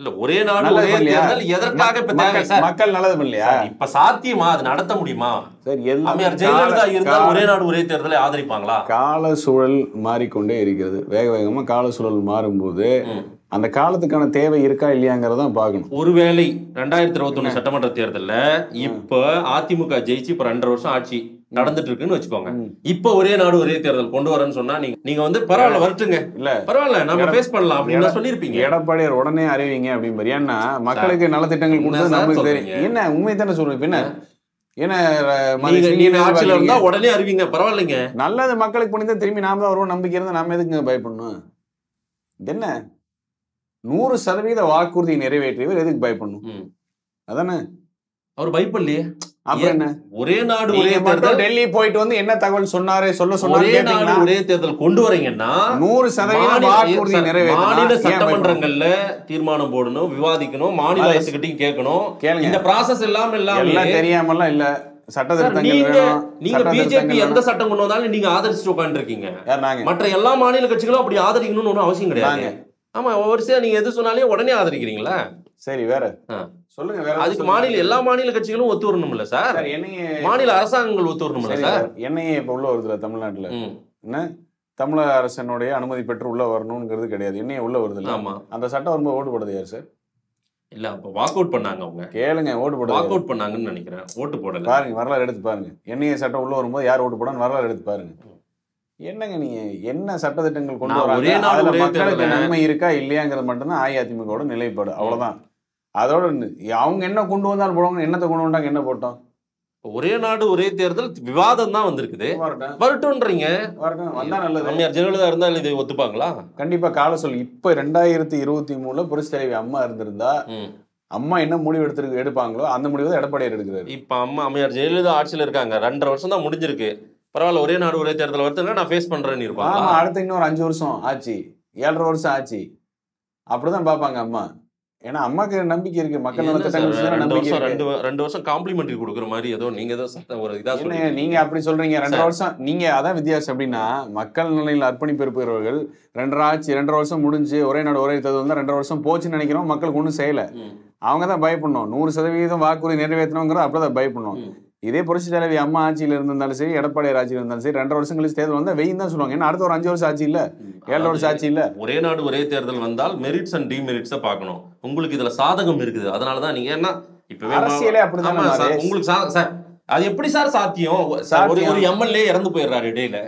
இல்ல ஒரே நல்லது ஒரே? தேர்தல் எதற்காக இப்ப தேவை மக்கள் சார்? மக்கள் நல்லது சார், இப்ப சாத்தியமா? அது நடத்த முடியுமா? சார் எல்லாமே ஜெயலலிதா இருந்தால் ஒரே நாடு ஒரே தேர்தலை ஆதரிப்பாங்களா? கால சூழல் மாறிக்கொண்டே இருக்கிறது. வேக வேகமா கால சூழல் மாறும்போது. அந்த காலத்துக்கான தேவை இருக்கா இல்லையாங்கிறத பார்க்கணும். ஒருவேளை ரெண்டாயிரத்தி இருபத்தி ஒண்ணு சட்டமன்ற தேர்தல்ல இப்ப அதிமுக ஜெயிச்சு இப்ப ரெண்டரை வருஷம் ஆட்சி. நடந்துட்டு இருக்குன்னு வச்சுக்கோங்க. இப்ப ஒரே நாடு ஒரே தேர்தல். கொண்டு வரேன்னு சொன்னா நீங்க நீங்க வந்து பரவாயில்ல வரட்டுங்க. இல்ல. பரவாயில்ல நம்ம ஃபேஸ் பண்ணலாம் அப்படின்னு சொல்லியிருப்பீங்க. எடப்பாடியார் உடனே அறிவிங்க அப்படிம்பாரு ஏன்னா மக்களுக்கு நலத்திட்டங்கள் கொடுத்தது நமக்கு தெரியும். சொல்றீங்க? என்ன உண்மை தானே இப்ப என்ன? என்ன? ஆட்சியில இருந்தா? உடனே அறிவிங்க பரவாயில்லைங்க. நல்லது மக்களுக்கு பண்ணிதான் திரும்பி நாம தான் வருவோம். நம்பிக்கை இருந்தா நாம எதுக்குங்க பயப்படணும்? என்ன? நூறு சதவீத வாக்குறுதி நிறைவேற்றியவர் எதுக்கு பயப்படணும். அதானே? அவர் பயப்படலையே. ஒரே நாடு ஒரே தேர்தல்? டெல்லி போயிட்டு வந்து என்ன தகவல் சொன்னாரு? சொல்ல சொன்னாரு ஒரே நாடு? ஒரே தேர்தல் கொண்டு வரீங்கன்னா நூறு சதவீத மாநில-? சட்டமன்றங்கள்ல தீர்மானம் போடணும் விவாதிக்கணும் மாநில அரசுகிட்டையும் கேட்கணும். இந்த ப்ராசஸ் எல்லாம் எல்லாம் இல்லாம தெரியாமலாம் இல்ல. நீங்க பிஜேபி எந்த. சட்டம் கொண்டு வந்தாலும் நீங்க ஆதரிச்சுட்டு உட்காந்துருக்கீங்க மற்ற எல்லா மாநில கட்சிகளும் அப்படி ஆதரிக்கணும்னு ஒன்றும் அவசியம் கிடையாது. ஆமா வரிசையா நீங்க எது சொன்னாலே உடனே ஆதரிக்கிறீங்களா? சரி வேற. சொல்லுங்க வேற அதுக்கு. மாநில எல்லா மாநில கட்சிகளும் ஒத்து வரணும்ல சார்? சார் என்னைய மாநில அரசாங்கங்கள் ஒத்து வரணும்ல சரி, என்னைய இப்ப உள்ள வருதுல தமிழ்நாட்டுல. என்ன? தமிழக அரசனுடைய அனுமதி பெற்று உள்ள வரணுங்கிறது கிடையாது. என்னைய உள்ள வருதுல்ல. ஆமா. அந்த சட்டம் வரும்போது ஓட்டு போடுறது யார் சார்? இல்ல அப்ப வாக் அவுட் பண்ணாங்க அவங்க. கேளுங்க ஓட்டு போடுறது வாக்? அவுட் பண்ணாங்கன்னு நினைக்கிறேன். ஓட்டு போடல. பாருங்க வரலாறு எடுத்து பாருங்க. என்னைய சட்டம் உள்ள வரும்போது யார் ஓட்டு போடான்னு வரலாறு எடுத்து பாருங்க. என்னங்க நீங்க? என்ன சட்டத்திட்டங்கள் கொண்டு வராங்க? மக்களுக்கு நன்மை இருக்கா இல்லையாங்கிறது மட்டும்தான் அஇஅதிமுகவோட நிலைப்பாடு. அவ்வளவுதான். அதோட அவங்க என்ன கொண்டு வந்தாலும் போடுவாங்க என்னத்தை கொண்டு வந்தாங்க என்ன போட்டோம்? ஒரே நாடு ஒரே தேர்தல் விவாதம் தான் வந்திருக்குது. வரட்டும். வரட்டும்ன்றீங்க. அம்மையார் ஜெயலலிதா இருந்தால் இதை ஒத்துப்பாங்களா? கண்டிப்பா கால சொல். இப்ப ரெண்டாயிரத்தி இருபத்தி மூணுல புரட்சி தலைவி அம்மா இருந்திருந்தா. அம்மா என்ன முடிவு எடுத்து எடுப்பாங்களோ அந்த முடிவு தான் எடப்பாடியார் எடுக்கிறாரு. இப்ப அம்மா அம்மையார் ஜெயலலிதா ஆட்சியில இருக்காங்க. ரெண்டரை வருஷம் தான் முடிஞ்சிருக்கு. பரவாயில்ல ஒரே நாடு ஒரே தேர்தல் வருதுன்னா நான் ஃபேஸ் பண்றேன்னு ஆமா இருப்பாங்க அடுத்த இன்னொரு அஞ்சு வருஷம் ஆச்சு. ஏழரை வருஷம் ஆச்சு. அப்படிதான் பாப்பாங்க அம்மா. ஏன்னா அம்மாக்கு நம்பிக்கை இருக்கு. மக்கள் நல திட்டங்கள் விஷயத்துல ரெண்டு வருஷம் ரெண்டு ரெண்டு வருஷம் காம்ப்ளிமெண்ட்ரி கொடுக்குற மாதிரி ஏதோ நீங்க ஏதோ ஒரு இதா என்ன சொல்றீங்க. நீங்க அப்படி சொல்றீங்க. ரெண்டரை வருஷம் நீங்க அதான் வித்தியாசம் எப்படின்னா மக்கள் நிலையில் அர்ப்பணிப்பு இருப்பவர்கள் ரெண்டரை ஆச்சு ரெண்டரை வருஷம் முடிஞ்சு ஒரே நாடு ஒரே தேர்தல் வந்து ரெண்டரை வருஷம் போச்சுன்னு நினைக்கிறோம் மக்களுக்கு ஒன்றும் செய்யல. அவங்க தான் பயப்படணும். நூறு சதவீதம் வாக்குறுதி நிறைவேற்றணுங்கிறத அப்படிதான் பயப்படணும். இதே புரட்சி தலைவி அம்மா ஆட்சியில் இருந்திருந்தாலும் சரி எடப்பாடியார் ஆட்சியில் இருந்தாலும் சரி ரெண்டரை வருஷம் கழிச்சு தேர்தல் வந்தா வெயின் தான் சொல்லுவாங்க. ஏன்னா அடுத்த ஒரு அஞ்சு வருஷம் ஆச்சு இல்ல. ஏழரை வருஷம் ஆச்சு இல்ல. ஒரே நாடு ஒரே தேர்தல் வந்தால் மெரிட்ஸ் அண்ட் டிமெரிட்ஸை பார்க்கணும். உங்களுக்கு இதுல சாதகம் இருக்குது. அதனால தான் நீங்க என்ன இப்பவே அரசியலே அப்படிதானே. உங்களுக்கு சார் அது எப்படி சார் சாத்தியம்? ஒரு. ஒரு எம்எல்ஏ இறந்து போயிடுறாரு இடையில.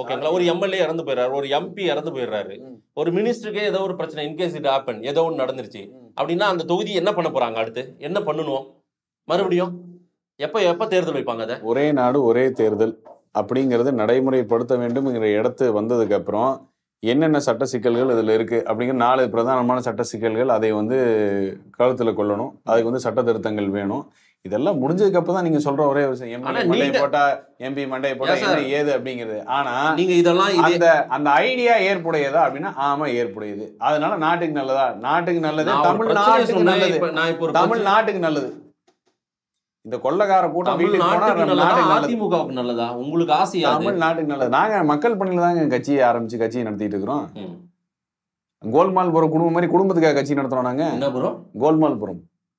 ஓகேங்களா? ஒரு எம்எல்ஏ இறந்து போயிடுறாரு. ஒரு எம்பி இறந்து போயிடுறாரு. ஒரு மினிஸ்டருக்கே ஏதோ ஒரு பிரச்சனை இன்கேஸ் இட் ஹேப்பன் ஏதோ ஒன்று நடந்துருச்சு. அப்படின்னா அந்த தொகுதி என்ன பண்ண போறாங்க அடுத்து? என்ன பண்ணணும்? மறுபடியும்? எப்ப எப்ப தேர்தல் வைப்பாங்க அதை? ஒரே நாடு ஒரே தேர்தல் அப்படிங்கறது நடைமுறைப்படுத்த வேண்டும்ங்கிற இடத்து வந்ததுக்கு அப்புறம் என்னென்ன சட்ட சிக்கல்கள் இதுல இருக்கு அப்படிங்கிற நாலு பிரதானமான சட்ட சிக்கல்கள் அதை வந்து கழுத்துல கொள்ளணும் அதுக்கு வந்து சட்ட திருத்தங்கள் வேணும். இதெல்லாம் முடிஞ்சதுக்கு அப்புறம் தான் நீங்க சொல்ற ஒரே விஷயம். மண்டையை போட்டா எம்பி மண்டையை போட்டா. என்ன ஏது அப்படிங்கிறது? ஆனா நீங்க இதெல்லாம் இதே அந்த அந்த ஐடியா ஏற்புடையதா அப்படின்னா ஆமா ஏற்புடையது. அதனால நாட்டுக்கு நல்லதா? நாட்டுக்கு நல்லது தமிழ்நாட்டுக்கு சொன்னேன். நல்லது. தமிழ்நாட்டுக்கு நல்லது. இந்த கொள்ளக்கார கூட்டம் நாட்டுக்கு அதிமுகவுக்கு நல்லதா? உங்களுக்கு ஆசையா அது? தமிழ்நாட்டுக்கு நல்லது. நாங்க மக்கள் பணியில தாங்க கட்சியை ஆரம்பிச்சு கட்சியை நடத்திட்டு இருக்கிறோம். கோல்மால்புரம் குடும்பம் மாதிரி குடும்பத்துக்காக கட்சி நடத்துறோம் நாங்க. என்ன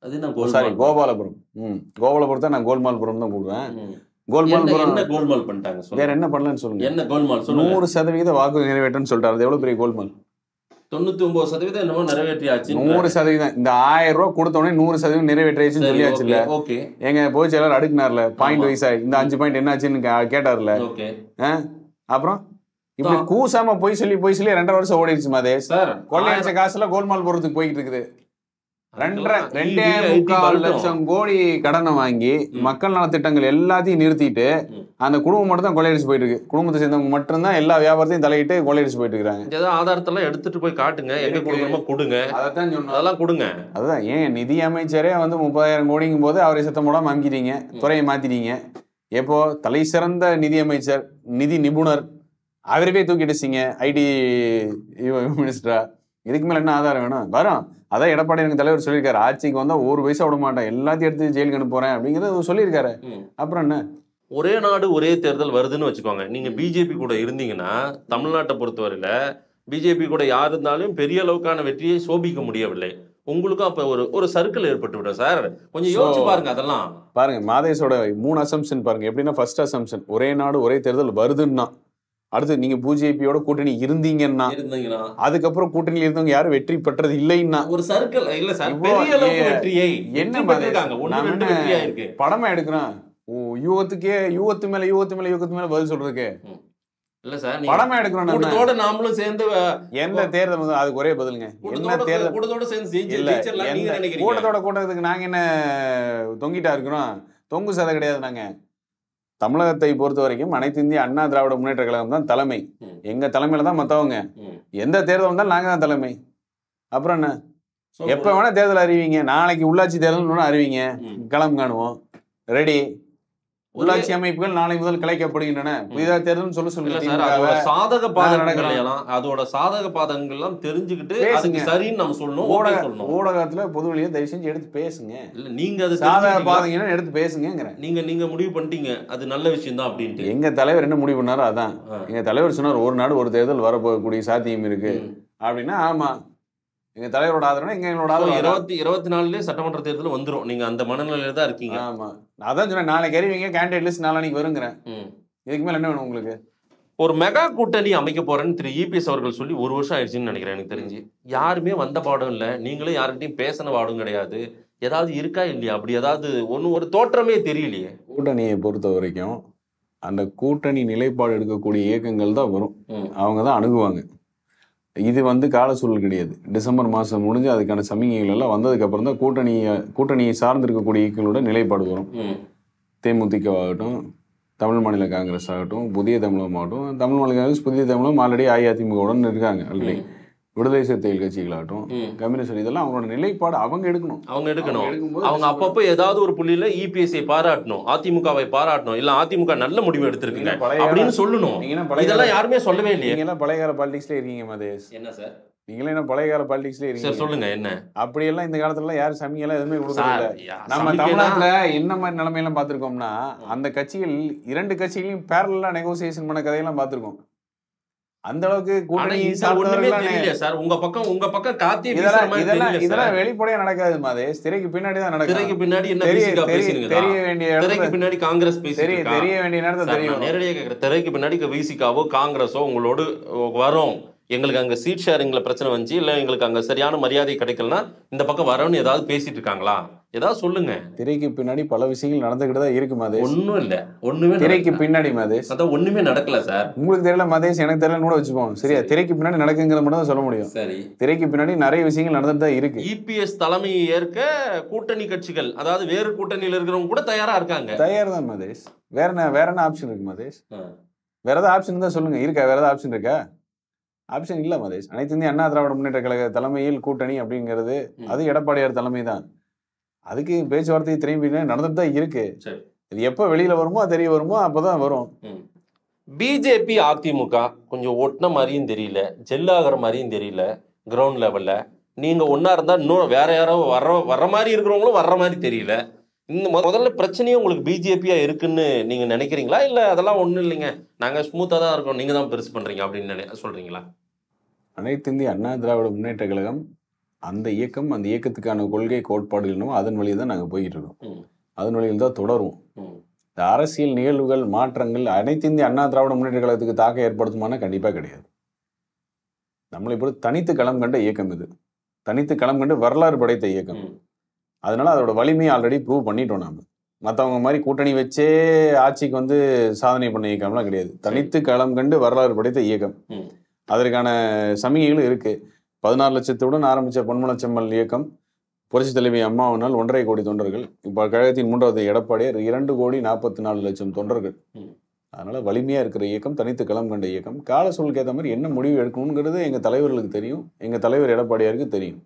அது என்ன சாரி கோல்மால்? கோபாலபுரம். ம். கோபாலபுரத்தை நான் கோல்மால்புரம் தான் கூடுவேன். என்ன என்ன கோல்மால் பண்ணிட்டாங்க? வேற என்ன பண்ணலன்னு சொல்லுங்க. என்ன கோல்மால்? நூறு சதவீத வாக்கு நிறைவேற்றன்னு சொல்லிட்டாரு. எவ்வளவு பெரிய கோல்மால்? தொண்ணூத்தி ஒன்பது சதவீதம் என்னமோ நிறைவேற்றியாச்சு நூறு சதவீதம். இந்த ஆயிரம் ரூபாய் கொடுத்த உடனே நூறு சதவீதம் நிறைவேற்றியாச்சுன்னு சொல்லியாச்சு இல்ல ஓகே எங்க பொதுச் செயலாளர் அடுக்குனார்ல பாயிண்ட். வைஸா இந்த அஞ்சு பாயிண்ட் என்னாச்சுன்னு கேட்டார்ல? ஓகே? அப்புறம்? இப்படி. கூசாம போய் சொல்லி போய் சொல்லி ரெண்டரை வருஷம் ஓடிடுச்சு மாதேஷ் சார் கொள்ளையடிச்ச காசுல கோல்மால் போறதுக்கு போயிட்டு இருக்குது. ரெண்டரை ரெண்டே முக்கால். லட்சம் கோடி கடனை வாங்கி. மக்கள் நலத்திட்டங்கள் எல்லாத்தையும் நிறுத்திட்டு. அந்த குடும்பம் மட்டும் தான் கொள்ளையடிச்சு போயிட்டு இருக்கு குடும்பத்தை சேர்ந்தவங்க மட்டும்தான் எல்லா வியாபாரத்தையும் தலையிட்டு கொள்ளையடிச்சு போயிட்டு இருக்காங்க ஏதாவது ஆதாரத்தெல்லாம் எடுத்துட்டு போய் காட்டுங்க. எங்க. கொடுக்கணுமோ கொடுங்க. அதைத்தான் சொன்னோம். அதெல்லாம் கொடுங்க. அதுதான். ஏன் நிதி அமைச்சரே வந்து முப்பதாயிரம் கோடிங்கும் போது அவரை சத்தம் போடாம அமுக்கிட்டீங்க துறையை மாத்திட்டீங்க. எப்போ? தலை சிறந்த நிதியமைச்சர் நிதி நிபுணர். அவரவே தூக்கிடுச்சிங்க ஐடி மினிஸ்டரா. இதுக்கு மேல என்ன ஆதாரம் வேணும்? வரும். அதான் எடப்பாடி எனக்கு தலைவர் சொல்லியிருக்காரு. ஆட்சிக்கு வந்தா ஒரு பைசா விட மாட்டேன். எல்லாத்தையும் எடுத்து ஜெயிலுக்கு அனுப்ப போறேன் அப்படிங்கறத சொல்லியிருக்காரு. அப்புறம் என்ன? ஒரே நாடு ஒரே தேர்தல் வருதுன்னு வச்சுக்கோங்க. நீங்க பிஜேபி கூட இருந்தீங்கன்னா தமிழ்நாட்டை பொறுத்தவரையில பிஜேபி கூட யார் இருந்தாலும் பெரிய அளவுக்கான வெற்றியை சோபிக்க முடியவில்லை. உங்களுக்கும் அப்ப ஒரு ஒரு சர்க்கிள் ஏற்பட்டு விடும் சார். கொஞ்சம் யோசிச்சு பாருங்க அதெல்லாம். பாருங்க மாதேஷோட மூணு அசம்ஷன் பாருங்க. எப்படின்னா ஃபர்ஸ்ட் அசம்ஷன் ஒரே நாடு ஒரே தேர்தல் வருதுன்னா அடுத்து நீங்க பிஜேபியோட கூட்டணி இருந்தீங்கன்னா அதுக்கப்புறம் கூட்டணியில் இருந்தவங்க யாரும் வெற்றி பெற்றது இல்லைன்னா ஒரு சர்க்கிள் இல்ல சார் என்ன படமா எடுக்கிறோம் ஓ யூகத்துக்கே யூகத்து மேல யூகத்து மேல யூகத்து மேல பதில் சொல்றதுக்கு. இல்ல சார் படமா எடுக்கிறோம் கூட்டத்தோட நாமளும் சேர்ந்து எந்த தேர்தல் அதுக்கு ஒரே பதிலுங்க. என்ன தேர்தல்? கூட்டத்தோட சேர்ந்து கூட்டத்தோட கூட்டத்துக்கு நாங்க என்ன தொங்கிட்டா இருக்கிறோம்? தொங்கு சதை கிடையாது நாங்க. தமிழகத்தை பொறுத்த வரைக்கும் அனைத்து இந்திய அண்ணா திராவிட முன்னேற்ற கழகம் தான் தலைமை. ம். எங்க தலைமையில தான் மத்தவங்க. ம். எந்த தேர்தல் வந்தாலும் நாங்க தான் தலைமை. அப்புறம் என்ன? எப்ப வேணா தேர்தல் அறிவிங்க. நாளைக்கு உள்ளாட்சி தேர்தல் வேணா அறிவிங்க. களம் காணுவோம். ரெடி உள்ளாட்சி அமைப்புகள் நாளை முதல் கலைக்கப்படுகின்றன. புதிதாக தேர்தல் சொல்ல சொல்லுங்க சாதக. எல்லாம் அதோட சாதக பாதகங்கள் எல்லாம் தெரிஞ்சுக்கிட்டு. அதுக்கு சரின்னு நம்ம சொல்லணும் ஊடக சொல்லணும். ஊடகத்துல பொது வழியை தயவு செஞ்சு எடுத்து பேசுங்க. இல்ல நீங்க அது சாதக? பாதங்கன்னா எடுத்து பேசுங்கிறேன் நீங்க நீங்க முடிவு பண்ணிட்டீங்க. அது நல்ல விஷயம் தான் அப்படின்ட்டு. எங்க தலைவர் என்ன முடிவு பண்ணாரோ அதான். எங்க தலைவர் சொன்னார் ஒரு நாடு ஒரு தேர்தல் வரப்போகக்கூடிய சாத்தியம் இருக்கு. அப்படின்னா ஆமா. எங்க தலைவரோட ஆதரவு எங்க எங்களோட So, ஆதரவு. இருபத்தி இருபத்தி நாலுலயே சட்டமன்ற தேர்தல் வந்துரும். நீங்க அந்த மனநிலையில தான் இருக்கீங்க. ஆமா. நான் அதான் சொன்னேன் நாளைக்கு அறிவிங்க கேண்டிடேட் லிஸ்ட் நாளைக்கு வருங்கிறேன். ம். இதுக்கு மேல என்ன வேணும் உங்களுக்கு? ஒரு மெகா கூட்டணி அமைக்க போறேன்னு திரு இபிஎஸ் அவர்கள் சொல்லி ஒரு வருஷம் ஆயிடுச்சுன்னு நினைக்கிறேன் எனக்கு தெரிஞ்சு. யாருமே வந்த பாடம் இல்ல. நீங்களும் யார்கிட்டயும் பேசின பாடம் கிடையாது. ஏதாவது இருக்கா இல்லையா? அப்படி ஏதாவது ஒண்ணு ஒரு தோற்றமே தெரியலையே. கூட்டணியை பொறுத்த வரைக்கும் அந்த கூட்டணி நிலைப்பாடு எடுக்கக்கூடிய இயக்கங்கள் தான் வரும். அவங்க தான் அணுகுவாங்க. இது வந்து கால சூழல் கிடையாது. டிசம்பர் மாதம் முடிஞ்சு அதுக்கான சமிகைகள் எல்லாம் வந்ததுக்கு அப்புறம் தான் கூட்டணியை கூட்டணியை சார்ந்து இருக்கக்கூடிய இயக்கங்களோட நிலைப்பாடு வரும். தேமுதிக ஆகட்டும் தமிழ் மாநில காங்கிரஸ் ஆகட்டும் புதிய தமிழகம் ஆகட்டும் தமிழ் மாநில காங்கிரஸ் புதிய தமிழகம் ஆல்ரெடி அஇஅதிமுகவுடன் இருக்காங்க ஆல்ரெடி. விடுதலை சிறுத்தைகள் கட்சிகளாகட்டும். கம்யூனிஸ்ட் இதெல்லாம் அவங்களோட நிலைப்பாடு அவங்க எடுக்கணும். அவங்க எடுக்கணும். அவங்க அப்பப்போ ஏதாவது ஒரு புள்ளியில இபிஎஸ்ஐ பாராட்டணும் அதிமுகவை பாராட்டணும் இல்ல அதிமுக நல்ல முடிவு எடுத்திருக்குங்க அப்படின்னு சொல்லணும். இதெல்லாம் யாருமே சொல்லவே இல்லையே. நீங்க எல்லாம் பழைய கால பாலிடிக்ஸ்ல இருக்கீங்க மதேஷ்? என்ன சார்? நீங்களே என்ன பழைய கால பாலிடிக்ஸ்ல இருக்கீங்க? சொல்லுங்க என்ன? அப்படியெல்லாம் இந்த காலத்துல யாரும் சமிகெல்லாம் எதுவுமே யா, நம்ம தமிழ்நாட்டுல என்ன மாதிரி நிலைமையெல்லாம் பார்த்திருக்கோம்னா அந்த கட்சிகள் இரண்டு கட்சிகளையும் பேரலா நெகோசியேஷன் பண்ண கதையெல்லாம் பார்த்திருக்கோம். அந்த அளவுக்கு கூட்டணி தெரியல சார். உங்க பக்கம் உங்க பக்கம் காத்தியே பேசுற இதெல்லாம் இதெல்லாம் வெளிப்படையா நடக்காது மாதேஷ் திரைக்கு பின்னாடி தான் திரைக்கு நடக்கும் பின்னாடி என்ன தெரிய வேண்டிய திரைக்கு பின்னாடி காங்கிரஸ் பேசிட்டு தெரிய? தெரிய வேண்டிய நேரத்தில் சார், தெரியும். நேரடியாக கேட்கிறேன் திரைக்கு பின்னாடி விசிகாவோ காங்கிரஸோ உங்களோடு வரும். எங்களுக்கு அங்க சீட் ஷேரிங்ல பிரச்சனை வந்துச்சு. இல்ல எங்களுக்கு அங்க சரியான மரியாதை கிடைக்கலனா இந்த பக்கம் வரோம்னு ஏதாவது பேசிட்டு இருக்காங்களா? ஏதாவது சொல்லுங்க. திரைக்கு பின்னாடி பல விஷயங்கள் நடந்துகிட்டு தான் இருக்கு மதேஷ். ஒண்ணும் இல்ல. ஒண்ணுமே திரைக்கு. பின்னாடி மதேஷ். அதான் ஒண்ணுமே நடக்கல சார். உங்களுக்கு தெரியல மதேஷ் எனக்கு தெரியலன்னு கூட வச்சுப்போம் சரியா? திரைக்கு பின்னாடி நடக்குங்கிறத மட்டும் தான் சொல்ல முடியும். சரி. திரைக்கு பின்னாடி நிறைய விஷயங்கள் நடந்துட்டு தான் இருக்கு. இபிஎஸ் தலைமையை ஏற்க கூட்டணி கட்சிகள் அதாவது வேறு கூட்டணியில இருக்கிறவங்க கூட தயாரா இருக்காங்க. தயார் தான் மதேஷ். வேற என்ன வேற என்ன ஆப்ஷன் இருக்கு மதேஷ். வேற ஏதாவது ஆப்ஷன் தான் சொல்லுங்க. இருக்கா? வேற ஏதாவது ஆப்ஷன் இருக்கா? ஆப்ஷன் இல்ல மதேஷ். அனைத்து இந்திய அண்ணா திராவிட முன்னேற்ற கழக தலைமையில் கூட்டணி அப்படிங்கிறது. அது எடப்பாடியார் தலைமை தான் அதுக்கு பேச்சுவார்த்தை திரும்பி நடந்துட்டு தான் இருக்கு. இது எப்ப வெளியில வருமோ தெரிய வருமோ அப்பதான் வரும். பிஜேபி அதிமுக கொஞ்சம் ஒட்டின மாதிரியும் தெரியல ஜெல்லாகிற மாதிரியும் தெரியல கிரவுண்ட் லெவல்ல நீங்க ஒண்ணா இருந்தா இன்னும் வேற யாரோ வர்ற வர்ற மாதிரி இருக்கிறவங்களும் வர்ற மாதிரி தெரியல. இந்த முத- முதல்ல பிரச்சனையே உங்களுக்கு பிஜேபியா இருக்குன்னு நீங்க நினைக்கிறீங்களா? இல்ல அதெல்லாம் ஒண்ணும் இல்லைங்க. நாங்க ஸ்மூத்தா தான் இருக்கோம். நீங்க தான் பெருசு பண்றீங்க அப்படின்னு நினை சொல்றீங்களா? அனைத்து இந்திய அண்ணா திராவிட முன்னேற்ற கழகம் அந்த இயக்கம் அந்த இயக்கத்துக்கான கொள்கை கோட்பாடுகள் என்னவோ அதன் வழியை தான் நாங்கள் போய்கிட்டு இருக்கோம். அதன் வழியில் தான் தொடரும். இந்த அரசியல் நிகழ்வுகள் மாற்றங்கள் அனைத்து இந்திய அண்ணா திராவிட முன்னேற்ற கழகத்துக்கு தாக்கம் ஏற்படுத்துமானா கண்டிப்பாக கிடையாது. நம்மளை பொறுத்து தனித்து களம் கண்ட இயக்கம் இது. தனித்து களம் கண்டு வரலாறு படைத்த இயக்கம். அதனால அதோட வலிமையை ஆல்ரெடி ப்ரூவ் பண்ணிட்டோம் நாம. மற்றவங்க மாதிரி கூட்டணி வச்சே ஆட்சிக்கு வந்து சாதனை பண்ண இயக்கம்லாம் கிடையாது. தனித்து களம் கண்டு வரலாறு படைத்த இயக்கம். அதற்கான சமிகைகளும் இருக்கு. பதினாறு லட்சத்துடன் ஆரம்பிச்ச பொன்மனச்செம்மல் இயக்கம் புரட்சி தலைவி அம்மாவினால் ஒன்றரை கோடி தொண்டர்கள். இப்போ கழகத்தின் மூன்றாவது எடப்பாடியார் இரண்டு கோடி நாற்பத்தி நாலு லட்சம் தொண்டர்கள். அதனால வலிமையா இருக்கிற இயக்கம் தனித்து களம் கண்ட இயக்கம். கால சூழலுக்கு ஏற்ற மாதிரி என்ன முடிவு எடுக்கணுங்கிறது எங்க தலைவர்களுக்கு தெரியும். எங்க தலைவர் எடப்பாடியாருக்கு தெரியும்.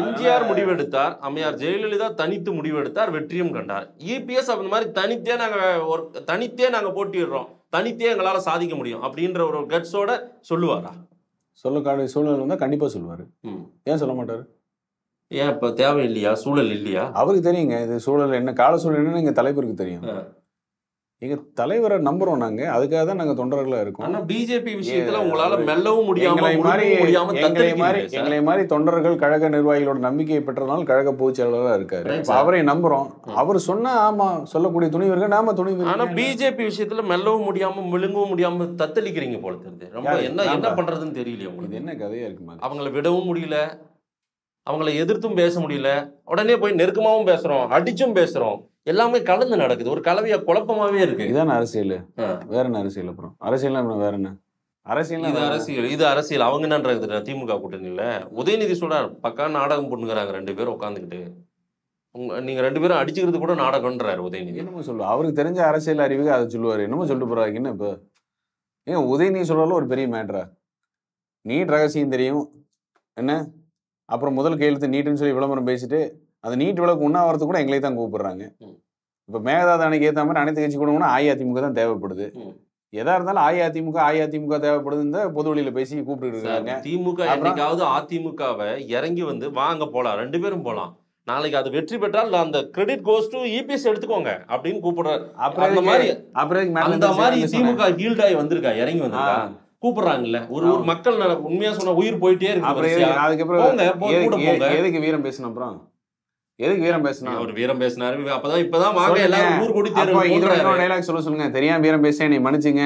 எம்ஜிஆர் முடிவெடுத்தார் அம்மையார் ஜெயலலிதா தனித்து முடிவெடுத்தார் வெற்றியும் கண்டார். இபிஎஸ் அந்த மாதிரி தனித்தே நாங்க ஒரு தனித்தே நாங்க போட்டிடுறோம் தனித்தே எங்களால சாதிக்க முடியும் அப்படின்ற ஒரு கட்ஸோட சொல்லுவாரா? சொல்லக்கூடிய சூழல் வந்தா கண்டிப்பா சொல்லுவாரு. ஏன் சொல்ல மாட்டாரு? ஏன் இப்ப தேவை இல்லையா சூழல் இல்லையா? அவருக்கு தெரியுங்க இது சூழல் என்ன கால சூழல் என்னன்னு எங்க தலைவருக்கு தெரியும். எங்க தலைவரை நம்புறோம் நாங்க அதுக்காக தான் நாங்க தொண்டர்களா இருக்கோம் ஆனா பிஜேபி விஷயத்துல உங்களால மெல்லவும் முடியாம மாதிரி எங்களை மாதிரி. எங்களை மாதிரி தொண்டர்கள் கழக நிர்வாகிகளோட நம்பிக்கையை பெற்றனால கழக பொதுச் செயலாளரா இருக்காரு. அவரை நம்புறோம் அவர் சொன்னா ஆமா சொல்லக்கூடிய துணிவு இருக்கு நாம துணிவு ஆனா. பிஜேபி விஷயத்துல மெல்லவும் முடியாம விழுங்கவும் முடியாம தத்தளிக்கிறீங்க போல தெரியுது ரொம்ப? என்ன என்ன. பண்றதுன்னு தெரியல இது உங்களுக்கு என்ன கதையா இருக்கு மாதிரி அவங்கள விடவும் முடியல அவங்கள எதிர்த்தும் பேச முடியல உடனே போய் நெருக்கமாவும் பேசுறோம் அடிச்சும் பேசுறோம் எல்லாமே கலந்து நடக்குது. ஒரு கலவையா குழப்பமாவே இருக்கு. இதான அரசியல். வேற என்ன அரசியல் அப்புறம்? அரசியல் அப்புறம் வேற என்ன? அரசியல் இது அரசியல் இது அரசியல். அவங்க என்னன்றது திமுக கூட்டணியில? உதயநிதி சொல்றார் பக்கா நாடகம் பண்ணுங்கிறாங்க ரெண்டு பேரும் உட்காந்துக்கிட்டு உங்க நீங்க ரெண்டு பேரும் அடிச்சுக்கிறது கூட நாடகம்ன்றாரு உதயநிதி. என்னமோ சொல்லுவா? அவருக்கு தெரிஞ்ச அரசியல் அறிவுக்கு அதை சொல்லுவாரு. என்னமோ சொல்லிட்டு போறாரு. என்ன இப்ப? ஏன் உதயநிதி சொல்றாலும் ஒரு பெரிய மேட்ரா? நீட் ரகசியம் தெரியும். என்ன? அப்புறம் முதல் கையெழுத்து நீட்டுன்னு சொல்லி விளம்பரம் பேசிட்டு அந்த நீட் விளக்கு உண்ணாவிரத்துக்கு கூட எங்களை தான் கூப்பிடுறாங்க. இப்ப மேகதாது அணைக்கு ஏத்த மாதிரி அனைத்து கட்சி கூடணும்னா அஇஅதிமுக தான் தேவைப்படுது. எதா இருந்தாலும் அஇஅதிமுக அஇஅதிமுக தேவைப்படுதுன்னு தான் பொது வழியில பேசி கூப்பிட்டு இருக்காங்க திமுக? என்னைக்காவது அதிமுகவை இறங்கி வந்து வாங்க போலாம் ரெண்டு பேரும் போலாம் நாளைக்கு அது வெற்றி பெற்றால் அந்த கிரெடிட் கோஸ் டு இபிஎஸ் எடுத்துக்கோங்க அப்படின்னு கூப்பிடுறாரு அப்புறம் அந்த மாதிரி அப்புறம் அந்த மாதிரி? திமுக ஹீல்டாய் வந்திருக்கா இறங்கி வந்திருக்கா. கூப்பிடுறாங்கல்ல ஒரு ஒரு. மக்கள் உண்மையா சொன்னா உயிர் போயிட்டே இருக்கு அதுக்கப்புறம் கூட. எதுக்கு வீரம் பேசணும் அப்புறம் எதுக்கு வீரம் பேசணும் அவர் வீரம் பேசினாரு. அப்பதான் இப்பதான் வாங்க. எல்லாரும் ஊர் கூடி. இதோட dialogue சொல்ல சொல்லுங்க. தெரியாம வீரம் பேச நீ மன்னிச்சுங்க.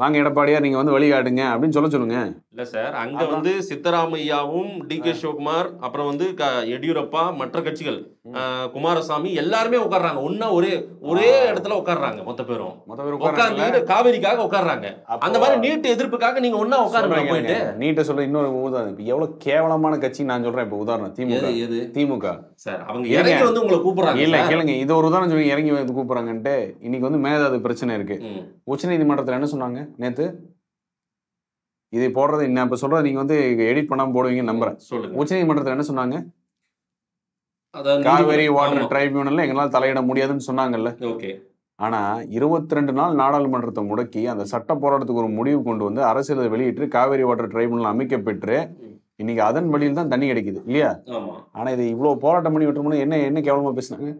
வாங்க எடப்பாடியார் நீங்க வந்து வழிகாட்டுங்க அப்படின்னு சொல்ல சொல்லுங்க. இல்ல சார் அங்க? வந்து சித்தராமையாவும் டி கே சிவகுமார் அப்புறம் வந்து க- எடியூரப்பா மற்ற கட்சிகள் ஆஹ், குமாரசாமி எல்லாருமே உட்கார்றாங்க. ஒன்னா ஒரே ஒரே இடத்துல உட்கார்றாங்க மொத்த பேரும். மொத்த பேர் உட்கார்றாங்கல்ல? உட்கார்ந்து காவிரிக்காக உட்கார்றாங்க. அந்த மாதிரி நீட் எதிர்ப்புக்காக நீங்க ஒன்னா உட்காருங்க போயிட்டு. நீட்ட சொல்ற இன்னொரு உதாரணம் இப்ப எவ்வளவு கேவலமான கட்சி நான் சொல்றேன் இப்ப உதாரணம் திமுக. திமுக. சார் அவங்க? இறங்கி வந்து உங்களை கூப்பிடுறாங்க இல்ல. கேளுங்க. இது ஒரு உதாரணம் சொல்லி இறங்கி வந்து கூப்பிடுறாங்கன்ட்டு இன்னைக்கு வந்து மேதாது பிரச்சனை இருக்கு. ம், உச்சநீதிமன்றத்துல என்ன சொன்னாங்க? நேத்து? இதை போடுறது நான் இப்ப சொல்றது நீங்க வந்து எடிட் பண்ணாம போடுவீங்கன்னு நம்புறேன். சொல்லுங்க. உச்சநீதிமன்றத்துல என்ன சொன்னாங்க? காவேரி வாட்டர். ட்ரைபியூனல்ல எங்களால தலையிட முடியாதுன்னு சொன்னாங்கல்ல. ஓகே. ஆனா இருபத்தி ரெண்டு நாள் நாடாளுமன்றத்தை முடக்கி அந்த சட்ட போராட்டத்துக்கு ஒரு முடிவு கொண்டு வந்து அரசியலை வெளியிட்டு காவேரி வாட்டர் ட்ரைபுனல் அமைக்கப்பெற்று இன்னைக்கு அதன் வழியில் தான் தண்ணி கிடைக்குது இல்லையா? ஆனா இது இவ்வளவு போராட்டம் பண்ணி விட்டுருமோது என்ன என்ன கேவலமா பேசுனாங்க?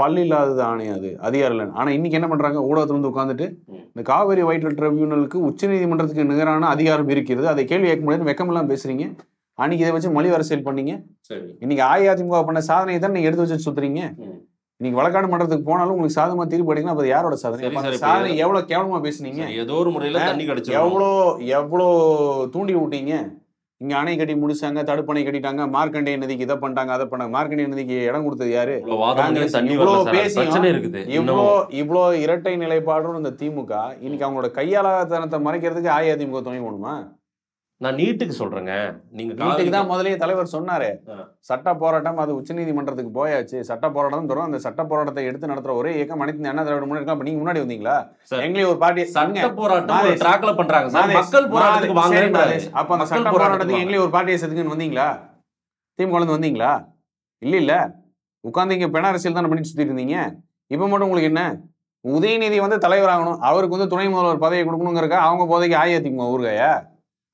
பள்ளி இல்லாதது ஆணையம் அது. அதிகாரம் இல்லை ஆனா இன்னைக்கு என்ன பண்றாங்க? ஊடகத்துல வந்து உட்காந்துட்டு. இந்த காவேரி வாட்டர் ட்ரிபியூனலுக்கு உச்சநீதிமன்றத்துக்கு நிகரான அதிகாரம் இருக்கிறது. அதை கேள்வி கேட்க முடியாது. வெக்கமெல்லாம் பேசுறீங்க. அன்னைக்கு இதை வச்சு மொழி அரசியல் பண்ணீங்க. சரி. இன்னைக்கு அஇஅதிமுக பண்ண சாதனையை தான் நீங்க எடுத்து வச்சு சுத்துறீங்க. இன்னைக்கு வழக்காடு மன்றத்துக்கு போனாலும் உங்களுக்கு சாதகமா தீர்ப்பு அடிக்கணும் அப்ப யாரோட சாதனை? சாதனை எவ்வளவு கேவலமா பேசுனீங்க? ஏதோ ஒரு முறையில தண்ணி கிடைச்சிடும் எவ்வளோ எவ்வளோ தூண்டி விட்டீங்க? இங்க அணை கட்டி முடிச்சாங்க தடுப்பணை கட்டிட்டாங்க மார்க்கண்டேய நதிக்கு இதை பண்ணிட்டாங்க அதை பண்ணாங்க மார்க்கண்டேய நதிக்கு இடம் கொடுத்தது யாரு? பிரச்சனை இருக்குது இவ்வளோ இவ்வளோ இரட்டை நிலைப்பாடும் இந்த திமுக இன்னைக்கு அவங்களோட கையாளாதனத்தை மறைக்கிறதுக்கு அஇஅதிமுக துணை போகணுமா? நான் நீட்டுக்கு சொல்றேங்க. நீங்க வீட்டுக்கு காவிரி- தான் முதலே தலைவர் சொன்னாரு. சட்ட போராட்டம் அது உச்சநீதிமன்றத்துக்கு போயாச்சு. சட்ட போராட்டம் தரும் அந்த சட்ட போராட்டத்தை எடுத்து நடத்துற ஒரே இயக்கம் அனைத்து அண்ணா கழகம். அப்ப நீங்க முன்னாடி வந்தீங்களா? எங்களையும் ஒரு பார்ட்டி சட்ட போராட்டம். ட்ராக்ல பண்றாங்க சார். மக்கள் போராட்டத்துக்கு வாங்க. அப்ப அந்த சட்ட போராட்டத்துக்கு எங்களையும் ஒரு பார்ட்டியை சேர்த்துக்குன்னு வந்தீங்களா? திமுக இருந்து வந்தீங்களா? இல்ல இல்ல. உட்கார்ந்து இங்க பெண அரசியல் தானே பண்ணிட்டு சுத்திட்டு இருந்தீங்க. இப்ப மட்டும் உங்களுக்கு என்ன? உதயநிதி வந்து தலைவராகணும் அவருக்கு வந்து துணை முதல்வர் பதவியை கொடுக்கணுங்கிறக்கா அவங்க போதைக்கு அஇஅதிமுக ஊருகையா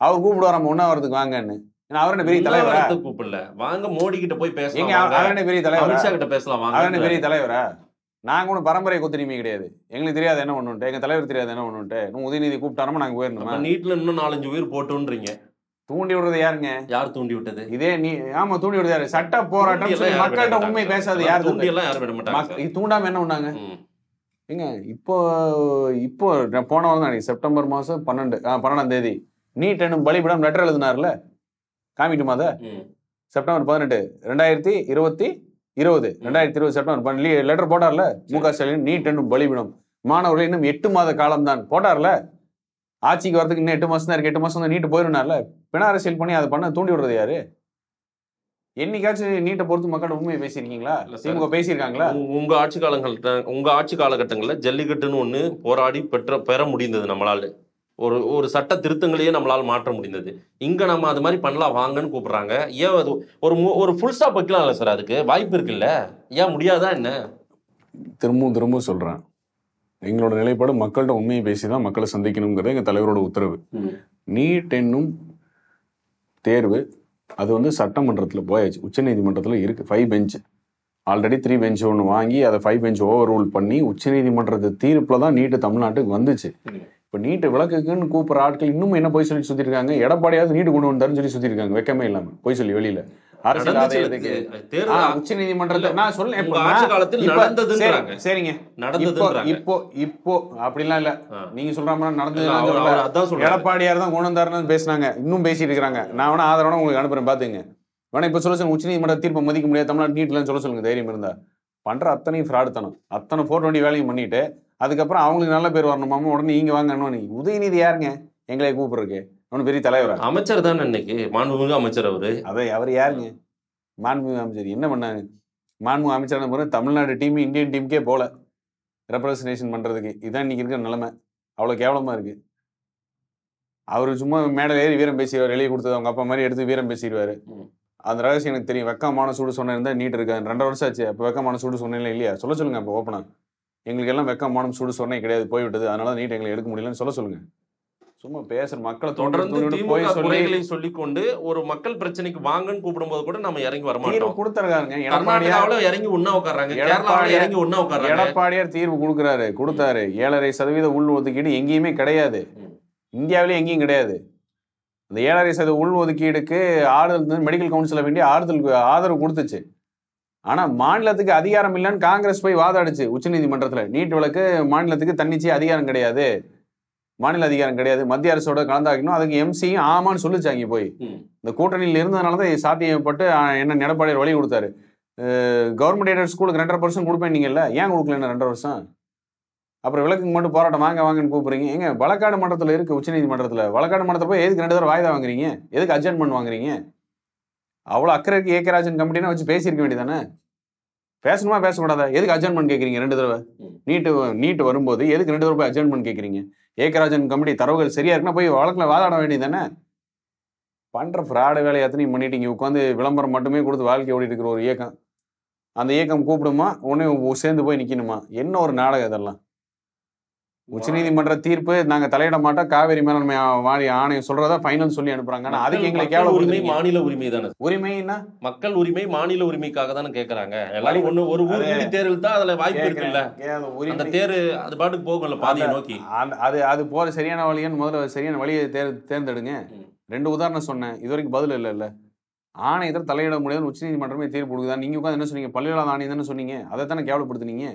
அவர் கூப்பிடுவாராம உண்ணாவிரத்துக்கு வாங்கன்னு. ஏன்னா அவர் பெரிய தலைவரா? கூப்பிடல. வாங்க மோடி கிட்ட போய் பேசலாம் அவர் பெரிய தலைவரா? அமித்ஷா கிட்ட பேசலாம் அவர் பெரிய தலைவரா? நாங்க ஒன்றும் பரம்பரை கொத்தரிமை கிடையாது. எங்களுக்கு தெரியாது என்ன ஒண்ணுன்ட்டு. எங்க தலைவர் தெரியாது என்ன ஒண்ணுன்ட்டு. இன்னும் உதயநிதி கூப்பிட்டாரமா நாங்க போயிடணுமா அப்ப நீட்ல இன்னும் நாலஞ்சு உயிர் போட்டுன்றீங்க. தூண்டி விடுறது யாருங்க? யார் தூண்டி விட்டது? இதே நீ ஆமா தூண்டி விடுறது யாரு? சட்ட போராட்டம் மக்கள்கிட்ட உண்மை. பேசாது யார் தூண்டி எல்லாம் யாரும் விட மாட்டாங்க மக்க- இது தூண்டாம என்ன பண்ணாங்க. ஏங்க இப்போ இப்போ நான் போன வாரம் செப்டம்பர் மாசம் பன்னெண்டு பன்னெண்டாம் தேதி. நீட் என்னும் பலிபிடம் லெட்டர் எழுதினார்ல? காமிட்டுமா அதை. செப்டம்பர் பதினெட்டு ரெண்டாயிரத்தி இருபத்தி இருபது. ரெண்டாயிரத்தி இருபது செப்டம்பர் லெட்டர் போட்டார்ல? மு க ஸ்டாலின் நீட் என்னும் பலிபிடம். மாணவர்கள் இன்னும் எட்டு மாத காலம் தான் போட்டார்ல? ஆட்சிக்கு வரதுக்கு இன்னும் எட்டு மாசம் தான் இருக்கு. எட்டு மாசம் தான் நீட்டு போயிருந்தார்ல பிண அரசியல் பண்ணி அதை பண்ண தூண்டி விடுறது யாரு? என்னைக்காச்சும் நீட்டை பொறுத்து மக்கள் உண்மையை பேசியிருக்கீங்களா. திமுக பேசியிருக்காங்களா? உங்க- ஆட்சி காலங்கள்ட்ட உங்க ஆட்சி காலகட்டங்கள்ல ஜல்லிக்கட்டுன்னு ஒண்ணு போராடி பெற்ற பெற முடிந்தது நம்மளால. ஒரு ஒரு சட்ட திருத்தங்களையே நம்மளால மாற்ற முடிந்தது. இங்க நம்ம அது மாதிரி பண்ணலாம் வாங்கன்னு கூப்பிடுறாங்க. ஏன் அது ஒரு ஒரு ஃபுல் ஸ்டாப் வைக்கலாம்ல சார் அதுக்கு? வாய்ப்பு இருக்குல்ல? ஏன் முடியாதா என்ன? திரும்பவும் திரும்பவும் சொல்றேன். எங்களோட நிலைப்பாடு மக்கள்கிட்ட உண்மையை பேசி தான் மக்களை சந்திக்கணுங்கிறது எங்க தலைவரோட உத்தரவு. நீட் என்னும் தேர்வு அது வந்து சட்டமன்றத்தில் போயாச்சு. உச்சநீதிமன்றத்தில் இருக்கு. Five bench already three bench ஒன்று வாங்கி அதை ஃபைவ் பெஞ்ச் ஓவர் ரூல் பண்ணி உச்சநீதிமன்றத்து தீர்ப்பில் தான் நீட்டு தமிழ்நாட்டுக்கு வந்துச்சு. இப்போ நீட்டு விளக்குக்குன்னு கூப்பிட்ற ஆட்கள் இன்னும் என்ன போய் சொல்லி சுத்திட்டு இருக்காங்க எடப்பாடியாவது நீட்டு கொண்டு வந்தாருன்னு சொல்லி சுத்திட்டு இருக்காங்க வெக்கமே இல்லாம. போய் சொல்லி வெளியில. உச்ச நீதிமன்றத்தை நான் சொல்ல. சரிங்க. இப்போ. இப்போ அப்படிலாம் இல்ல. நீங்க சொல்ற மாதிரி நடந்தது. எடப்பாடியார் தான் கொண்டு வந்தாருன்னு பேசுனாங்க. இன்னும் பேசிட்டு இருக்காங்க நான் வேணா ஆதரவான உங்களுக்கு அனுப்புறேன். பாத்துங்க வேணா இப்ப சொல்ல சொல்லுங்க. உச்சநீதிமன்ற தீர்ப்பை மதிக்க முடியாது. தமிழ்நாடு நீட்லன்னு சொல்ல சொல்லுங்க. தைரியம் இருந்தா. பண்ற அத்தனையும் ஃப்ராடு தனம். அத்தனை போர் வண்டி வேலையும் பண்ணிட்டு அதுக்கப்புறம் அவங்களுக்கு நல்ல பேர் வரணுமாம உடனே நீங்க வாங்க நீ உதயநிதி யாருங்க? எங்களை கூப்பிடுறதுக்கு. அவனு பெரிய தலைவரா? அமைச்சர் தானே இன்னைக்கு மாண்புமிகு அமைச்சர் அவரு. அதை அவர் யாருங்க? மாண்புமிகு அமைச்சர். என்ன பண்ணாங்க மாண்புமிகு அமைச்சரான பிறகு தமிழ்நாடு டீம் இந்தியன் டீமுக்கே போல. ரெப்ரசன்டேஷன் பண்றதுக்கு. இதான் இன்னைக்கு இருக்கிற நிலைமை. அவ்வளோ கேவலமா இருக்கு. அவர் சும்மா மேடை ஏறி வீரம் பேசிடுவார். வெளியே கொடுத்தது அவங்க அப்பா மாதிரி எடுத்து வீரம் பேசிடுவாரு. அந்த ரகசியம் எனக்கு தெரியும். வெக்கமான சூடு சொன்ன இருந்தா நீட் இருக்காது ரெண்டரை வருஷம் ஆச்சு. அப்போ வெக்கமான சூடு சொன்னேன் இல்லையா? சொல்ல சொல்லுங்க அப்போ ஓப்பனா எங்களுக்கு எல்லாம் வெக்கமான சூடு சொன்னே கிடையாது போய்விட்டது. அதனால நீட் எங்களை எடுக்க முடியலன்னு சொல்ல சொல்லுங்க. சும்மா பேசுற மக்களை தொடர்ந்து போய் திமுக சொல்லி குறைகளை சொல்லிக்கொண்டு ஒரு மக்கள் பிரச்சனைக்கு வாங்கன்னு கூப்பிடும்போது கூட நம்ம இறங்கி வர மாட்டோம் கொடுத்துருக்காருங்க எடப்பாடியார் கர்நாடகாவில இறங்கி உண்ணா உட்கார்றாங்க. கேரளாவில இறங்கி உண்ணா உட்கார்றாங்க. எடப்பாடியார் தீர்வு கொடுக்குறாரு கொடுத்தாரு. ஏழரை சதவீத உள் ஒதுக்கீடு எங்கேயுமே கிடையாது. இந்தியாவிலே எங்கேயும் கிடையாது. அந்த ஏழரை சதவீத உள் ஒதுக்கீடுக்கு ஆறுதல் மெடிக்கல் கவுன்சில வேண்டிய ஆறுதல் ஆதரவு கொடுத்துச்சு. ஆனா மாநிலத்துக்கு அதிகாரம் இல்லைன்னு காங்கிரஸ் போய் வாதாடுச்சு உச்சநீதிமன்றத்துல. நீட் வழக்கு மாநிலத்துக்கு தன்னிச்சை அதிகாரம் கிடையாது. மாநில அதிகாரம் கிடையாது. மத்திய அரசோட கலந்தாக்கணும். அதுக்கு எம்சியும் ஆமான்னு சொல்லிச்சாங்க போய். ம். இந்த கூட்டணியில் இருந்ததுனால தான் சாத்தியப்பட்டு என்ன எடப்பாடியார் வழி கொடுத்தாரு. கவர்மெண்ட் எய்டட் ஸ்கூலுக்கு ரெண்டரை பர்சன்ட் கொடுப்பேன் நீங்கல்ல. ஏன் கொடுக்கல என்ன ரெண்டரை வருஷம்? அப்புறம் விளக்குக்கு மட்டும் போராட்டம் வாங்க வாங்கன்னு கூப்பிடுறீங்க. எங்க வழக்காடு மன்றத்தில் இருக்கு உச்சநீதிமன்றத்தில். வழக்காடு மன்றத்தில் போய் எதுக்கு ரெண்டு தடவை வாய்தா வாங்குறீங்க? எதுக்கு அட்ஜென்ட்மெண்ட் வாங்குறீங்க அவ்வளோ அக்கறைக்கு ஏக்கராஜன் கமிட்டினா வச்சு பேசியிருக்க வேண்டியதானே பேசணுமா பேசக்கூடாதா? எதுக்கு அட்ஜென்ட்மெண்ட் கேட்குறீங்க ரெண்டு தடவை. நீட்டு நீட்டு வரும்போது எதுக்கு ரெண்டு தடவை போய் அட்ஜென்ட்மெண்ட் கேட்குறீங்க ஏக்கராஜன் கமிட்டி தரவுகள் சரியா இருக்குன்னா போய் வழக்கில் வாதாட வேண்டியதானே பண்ற ஃப்ராடு வேலை எத்தனையும் பண்ணிட்டு இங்க உட்காந்து விளம்பரம் மட்டுமே கொடுத்து வாழ்க்கை ஓடிட்டு இருக்கிற ஒரு இயக்கம். அந்த இயக்கம் கூப்பிடுமா? உடனே சேர்ந்து போய் நிக்கணுமா? என்ன ஒரு நாடகம் இதெல்லாம்? உச்சநீதிமன்ற தீர்ப்பு நாங்க தலையிட மாட்டோம். காவேரி மேலாண்மை வாரிய ஆணையம் சொல்றதா ஃபைனல் சொல்லி அனுப்புறாங்க. ஆனா அதுக்கு எங்களை மக்கள் உரிமை மாநில உரிமை தானே? உரிமைன்னா மக்கள் உரிமை மாநில உரிமைக்காக தானே கேக்குறாங்க. எல்லாரும் ஒண்ணு ஒரு ஊர் தேர்தல் தான் அதுல வாய்ப்பு இருக்குல்ல. அந்த தேர் அது பாட்டுக்கு போகும்ல பாதியை நோக்கி. அது அது போற சரியான வழியான்னு முதல்ல சரியான வழியை தேர் தேர்ந்தெடுங்க. ரெண்டு உதாரணம் சொன்னேன். இது வரைக்கும் பதில் இல்லை இல்ல ஆணையத்தில் தலையிட முடியாது உச்சநீதிமன்றமே தீர்ப்பு கொடுக்குதா? நீங்க உட்காந்து என்ன சொன்னீங்க? பள்ளியில்லாத ஆணையம் தானே சொன்னீங்க. அதை தானே கேவலப்படுத்துனீங்க?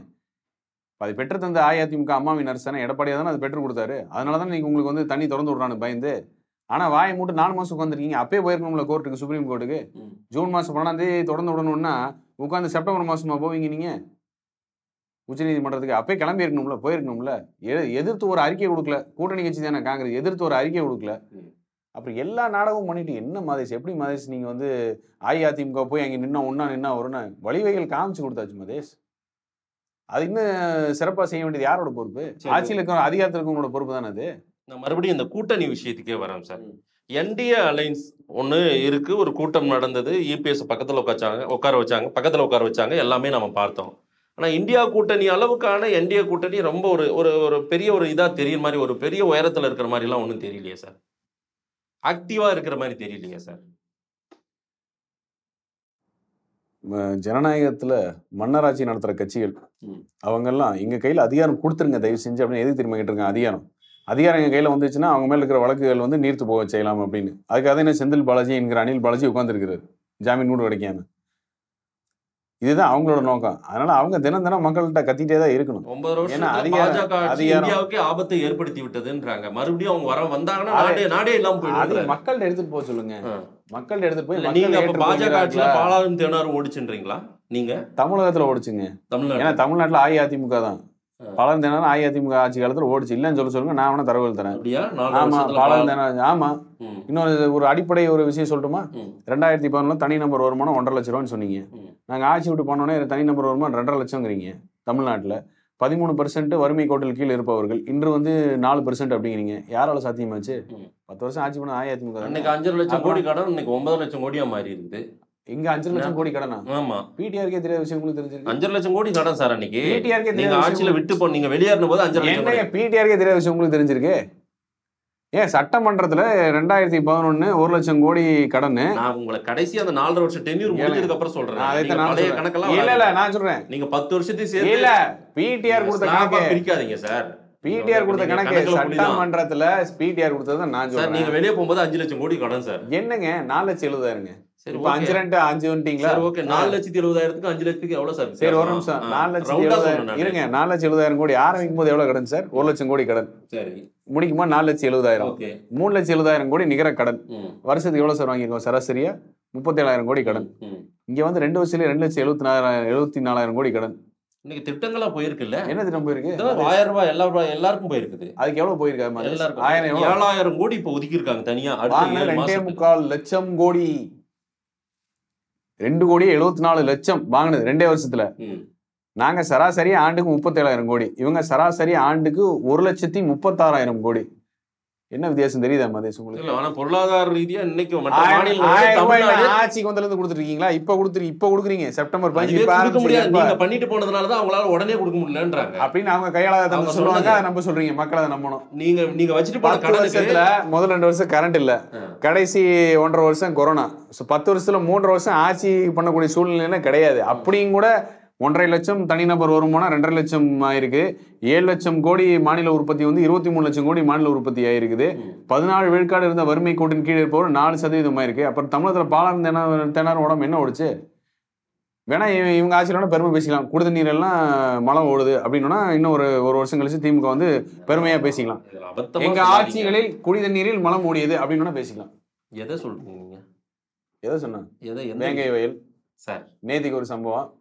அது பெற்று தந்த அஇஅதிமுக அம்மாவின் அரசு தானே எடப்பாடியா தானே அது பெற்று கொடுத்தாரு. அதனால தான் நீங்க உங்களுக்கு வந்து தண்ணி திறந்து விடுறானு பயந்து. ஆனா வாயை மூட்டு நாலு மாசம் உட்காந்துருக்கீங்க அப்பயே போயிருக்கணும்ல கோர்ட்டுக்கு சுப்ரீம் கோர்ட்டுக்கு. ஜூன் மாசம் பன்னெண்டாம் தேதி தொடர்ந்து விடணும்னா உட்காந்து செப்டம்பர் மாசமா போவீங்க நீங்க? உச்சநீதிமன்றத்துக்கு அப்பயே கிளம்பி இருக்கணும்ல போயிருக்கணும்ல எதிர்த்து ஒரு அறிக்கை கொடுக்கல. கூட்டணி கட்சி தானே காங்கிரஸ் எதிர்த்து ஒரு அறிக்கை கொடுக்கல. அப்புறம் எல்லா நாடகமும் பண்ணிட்டு என்ன மதேஷ் எப்படி மதேஷ் நீங்க வந்து அஇஅதிமுக போய் அங்க நின்னா ஒன்னா நின்னா ஒருனா வழிவகைகள் காமிச்சு கொடுத்தாச்சு மதேஷ். அது இன்னும் சிறப்பா செய்ய வேண்டியது யாரோட பொறுப்பு. ஆட்சியில் இருக்கிற அதிகாரத்தில் இருக்கிறவங்களோட பொறுப்பு தானே அது? நான் மறுபடியும் இந்த கூட்டணி விஷயத்துக்கே வரேன் சார். என்டிஏ அலைன்ஸ் ஒன்று இருக்கு. ஒரு கூட்டம் நடந்தது. இபிஎஸ் பக்கத்தில் உட்காச்சாங்க உட்கார வச்சாங்க பக்கத்தில் உட்கார வச்சாங்க. எல்லாமே நம்ம பார்த்தோம். ஆனால் இந்தியா கூட்டணி அளவுக்கான என்டிஏ கூட்டணி ரொம்ப ஒரு ஒரு ஒரு பெரிய ஒரு இதாக தெரியுற மாதிரி ஒரு பெரிய உயரத்தில் இருக்கிற மாதிரிலாம் ஒன்றும் தெரியலையே சார். ஆக்டிவாக இருக்கிற மாதிரி தெரியலையே சார் ம- ஜனநாயகத்துல மன்னராட்சி நடத்துற கட்சிகள். அவங்கெல்லாம் எங்க கையில அதிகாரம் கொடுத்துருங்க தயவு செஞ்சு அப்படின்னு எதுக்கு திரும்ப கேட்டிருக்காங்க? அதிகாரம். அதிகாரம் எங்க கையில வந்துச்சுன்னா அவங்க மேல இருக்கிற வழக்குகள் வந்து நீர்த்து போக செய்யலாம் அப்படின்னு. அதுக்காக என்ன செந்தில் பாலாஜி என்கிற அனில் பாலாஜி உட்காந்துருக்கிறாரு ஜாமீன் கூட கிடைக்காம இதுதான் அவங்களோட நோக்கம். அதனால அவங்க தினம் தினம் மக்கள்கிட்ட கத்திட்டே தான் இருக்கணும். ஒன்பது வருஷம் ஆபத்தை ஏற்படுத்தி விட்டதுன்றாங்க. மறுபடியும் அவங்க வர வந்தாங்கன்னா நாடே இல்லாம அது போயிடுது மக்கள்கிட்ட எடுத்துட்டு போக சொல்லுங்க. மக்கள்கிட்ட எடுத்துட்டு போய் நீங்க பாஜக ஆட்சியில? பாலாரும் தேனாரும் ஓடிச்சுன்றீங்களா? நீங்க? தமிழகத்துல ஓடிச்சுங்க. தமிழ்நாடு ஏன்னா தமிழ்நாட்டுல அஇஅதிமுக தான். பலன் தினம் அஇஅதிமுக ஆட்சி காலத்துல ஓடிச்சு. இல்லைன்னு சொல்ல சொல்லுங்க நான் வேணா தரவுகள் தரேன். ஆமா பலன் தினம் ஆமா. இன்னொரு ஒரு அடிப்படை ஒரு விஷயம் சொல்லட்டுமா? ரெண்டாயிரத்தி பதினொன்று தனி நம்பர் வருமானம் ஒன்றரை லட்ச ரூபான்னு சொன்னீங்க. ம். நாங்க ஆட்சி விட்டு போனோடனே தனி நம்பர் வருமானம் ரெண்டரை லட்சங்கிறீங்க தமிழ்நாட்டுல. பதிமூணு பர்சன்ட் வறுமை கோட்டில் கீழ் இருப்பவர்கள். இன்று வந்து நாலு பர்சன்ட் அப்படிங்கிறீங்க. யாரால சாத்தியமாச்சு. பத்து வருஷம் ஆட்சி பண்ண அஇஅதிமுக. அன்னைக்கு அஞ்சரை லட்சம்? கோடி கடன் இன்னைக்கு ஒன்பது லட்சம் கோடியா மாறி இருக்குது இங்க அஞ்சு லட்சம் கோடி கடனா? ஆமா. பிடிஆருக்கே தெரியாத விஷயம் உங்களுக்கு தெரிஞ்சிருக்கு? அஞ்சரை லட்சம் கோடி கடன் சார் அன்னைக்கு. பிடிஆருக்கே நீங்க ஆட்சியில விட்டு போ நீங்க வெளியேறின போது அஞ்சரை லட்சம் பிடிஆருக்கே தெரியாத விஷயம் உங்களுக்கு தெரிஞ்சிருக்கு? ஏன் சட்டமன்றத்துல ரெண்டாயிரத்தி பதினொன்னு ஒரு லட்சம் கோடி கடன் நான் உங்களை கடைசி அந்த நாலரை வருஷம் டென்யூர் முடிஞ்சதுக்கு அப்புறம் சொல்றேன். கணக்கெல்லாம் இல்ல இல்ல. நான் சொல்றேன். நீங்க பத்து வருஷத்தையும் சேர்த்து இல்ல பிடிஆர் கொடுத்த கணக்கு. பிரிக்காதீங்க சார். பிடிஆர் கொடுத்த கணக்கு? சட்டமன்றத்துல பிடிஆர் கொடுத்தது நான் சார் நீங்க வெளியே போகும்போது அஞ்சு லட்சம் கோடி கடன் சார். என்னங்க? நாலு லட்சம் எழுபதாயிருங்க. சரி இப்ப அஞ்சு ரெண்டு அஞ்சு வந்துட்டீங்களா? ஓகே. நாலு லட்சத்தி எழுபதாயிரத்துக்கு அஞ்சு லட்சத்துக்கு எவ்வளவு சார் சரி ஒரு? நிமிஷம். நாலு லட்சத்தி எழுபதாயிரம் இருங்க. நாலு லட்சம் எழுபதாயிரம் கோடி. ஆரம்பிக்கும் போது எவ்வளவு கடன் சார்? ஒரு லட்சம் கோடி கடன். சரி. முடிக்குமா நாலு லட்சம் எழுபதாயிரம். மூணு லட்சம் எழுபதாயிரம் கோடி நிகர கடன். வருஷத்துக்கு எவ்வளவு சார் வாங்கியிருக்கோம்? சராசரியா முப்பத்தேழாயிரம் கோடி கடன். இங்க வந்து ரெண்டு வருஷத்துல ரெண்டு லட்சம் எழுபத்தி நாலாயிரம் எழுபத்தி நாலாயிரம் கோடி கடன். இன்னைக்கு திட்டங்களா போயிருக்குல்ல? என்ன திட்டம் போயிருக்கு? ஆயிரம் ரூபாய் எல்லா ரூபாய் எல்லாருக்கும் போயிருக்குது. அதுக்கு எவ்வளவு போயிருக்கு? மாதிரி? எல்லாருக்கும். ஆயிரம் ஏழாயிரம் கோடி இப்ப ஒதுக்கி இருக்காங்க தனியா ரெண்டே முக்கால் லட்சம் கோடி. ரெண்டு கோடி எழுபத்தி நாலு லட்சம் வாங்கினது ரெண்டே வருஷத்துல. நாங்க சராசரி ஆண்டுக்கு முப்பத்தேழாயிரம் கோடி. இவங்க சராசரி ஆண்டுக்கு ஒரு லட்சத்தி முப்பத்தாறாயிரம் கோடி. என்ன வித்தியாசம் தெரியுதா மதேஷ் உங்களுக்கு? இல்ல ஆனா பொருளாதார ரீதியா இன்னைக்கு ஆட்சிக்கு வந்ததுல இருந்து கொடுத்துருக்கீங்களா இப்ப கொடுத்துரு இப்ப கொடுக்குறீங்க. செப்டம்பர் பதினஞ்சு முடியாது. நீங்க பண்ணிட்டு போனதுனாலதான் அவங்களால உடனே கொடுக்க முடியலன்றாங்க. அப்படின்னு அவங்க கையாள அவங்க தந்து சொல்லுவாங்க. அதை நம்ப சொல்றீங்க. மக்கள் அதை நம்பணும். நீங்க நீங்க வச்சுட்டு போன வருஷத்துல கடனுக்கு முதல் ரெண்டு வருஷம் கரண்ட் இல்ல. கடைசி ஒன்றரை வருஷம் கொரோனா ஸோ பத்து வருஷத்துல மூன்றரை வருஷம் ஆட்சி பண்ணக்கூடிய சூழ்நிலை கிடையாது. அப்படியும் கூட ஒன்றரை லட்சம் தனிநபர் வருமானம் ரெண்டரை லட்சம் ஆயிருக்கு. ஏழு லட்சம் கோடி மாநில உற்பத்தி வந்து இருபத்தி மூணு லட்சம் கோடி மாநில உற்பத்தி ஆயிருக்குது. பதினாலு விழுக்காடு இருந்த வறுமை கோட்டின் கீழே இருப்பவர் நாலு சதவீதம் ஆயிருக்கு. அப்புறம் தமிழகத்துல பாலாறு தின திணறு உடம்பு என்ன ஓடுச்சு? வேணா இவ- இவங்க ஆட்சியில பெருமை பேசிக்கலாம். குடித நீர் எல்லாம் மழை ஓடுது அப்படின்னா இன்னும் ஒரு ஒரு வருஷம் கழிச்சு திமுக வந்து பெருமையா பேசிக்கலாம். எங்க. ஆட்சிகளில் குடித நீரில் மலம் ஓடியது அப்படின்னு பேசிக்கலாம். எதை சொல்றீங்க எதை சொன்னேன்? எதை வேங்கை வயல். சார். நேத்திக்கு ஒரு சம்பவம்.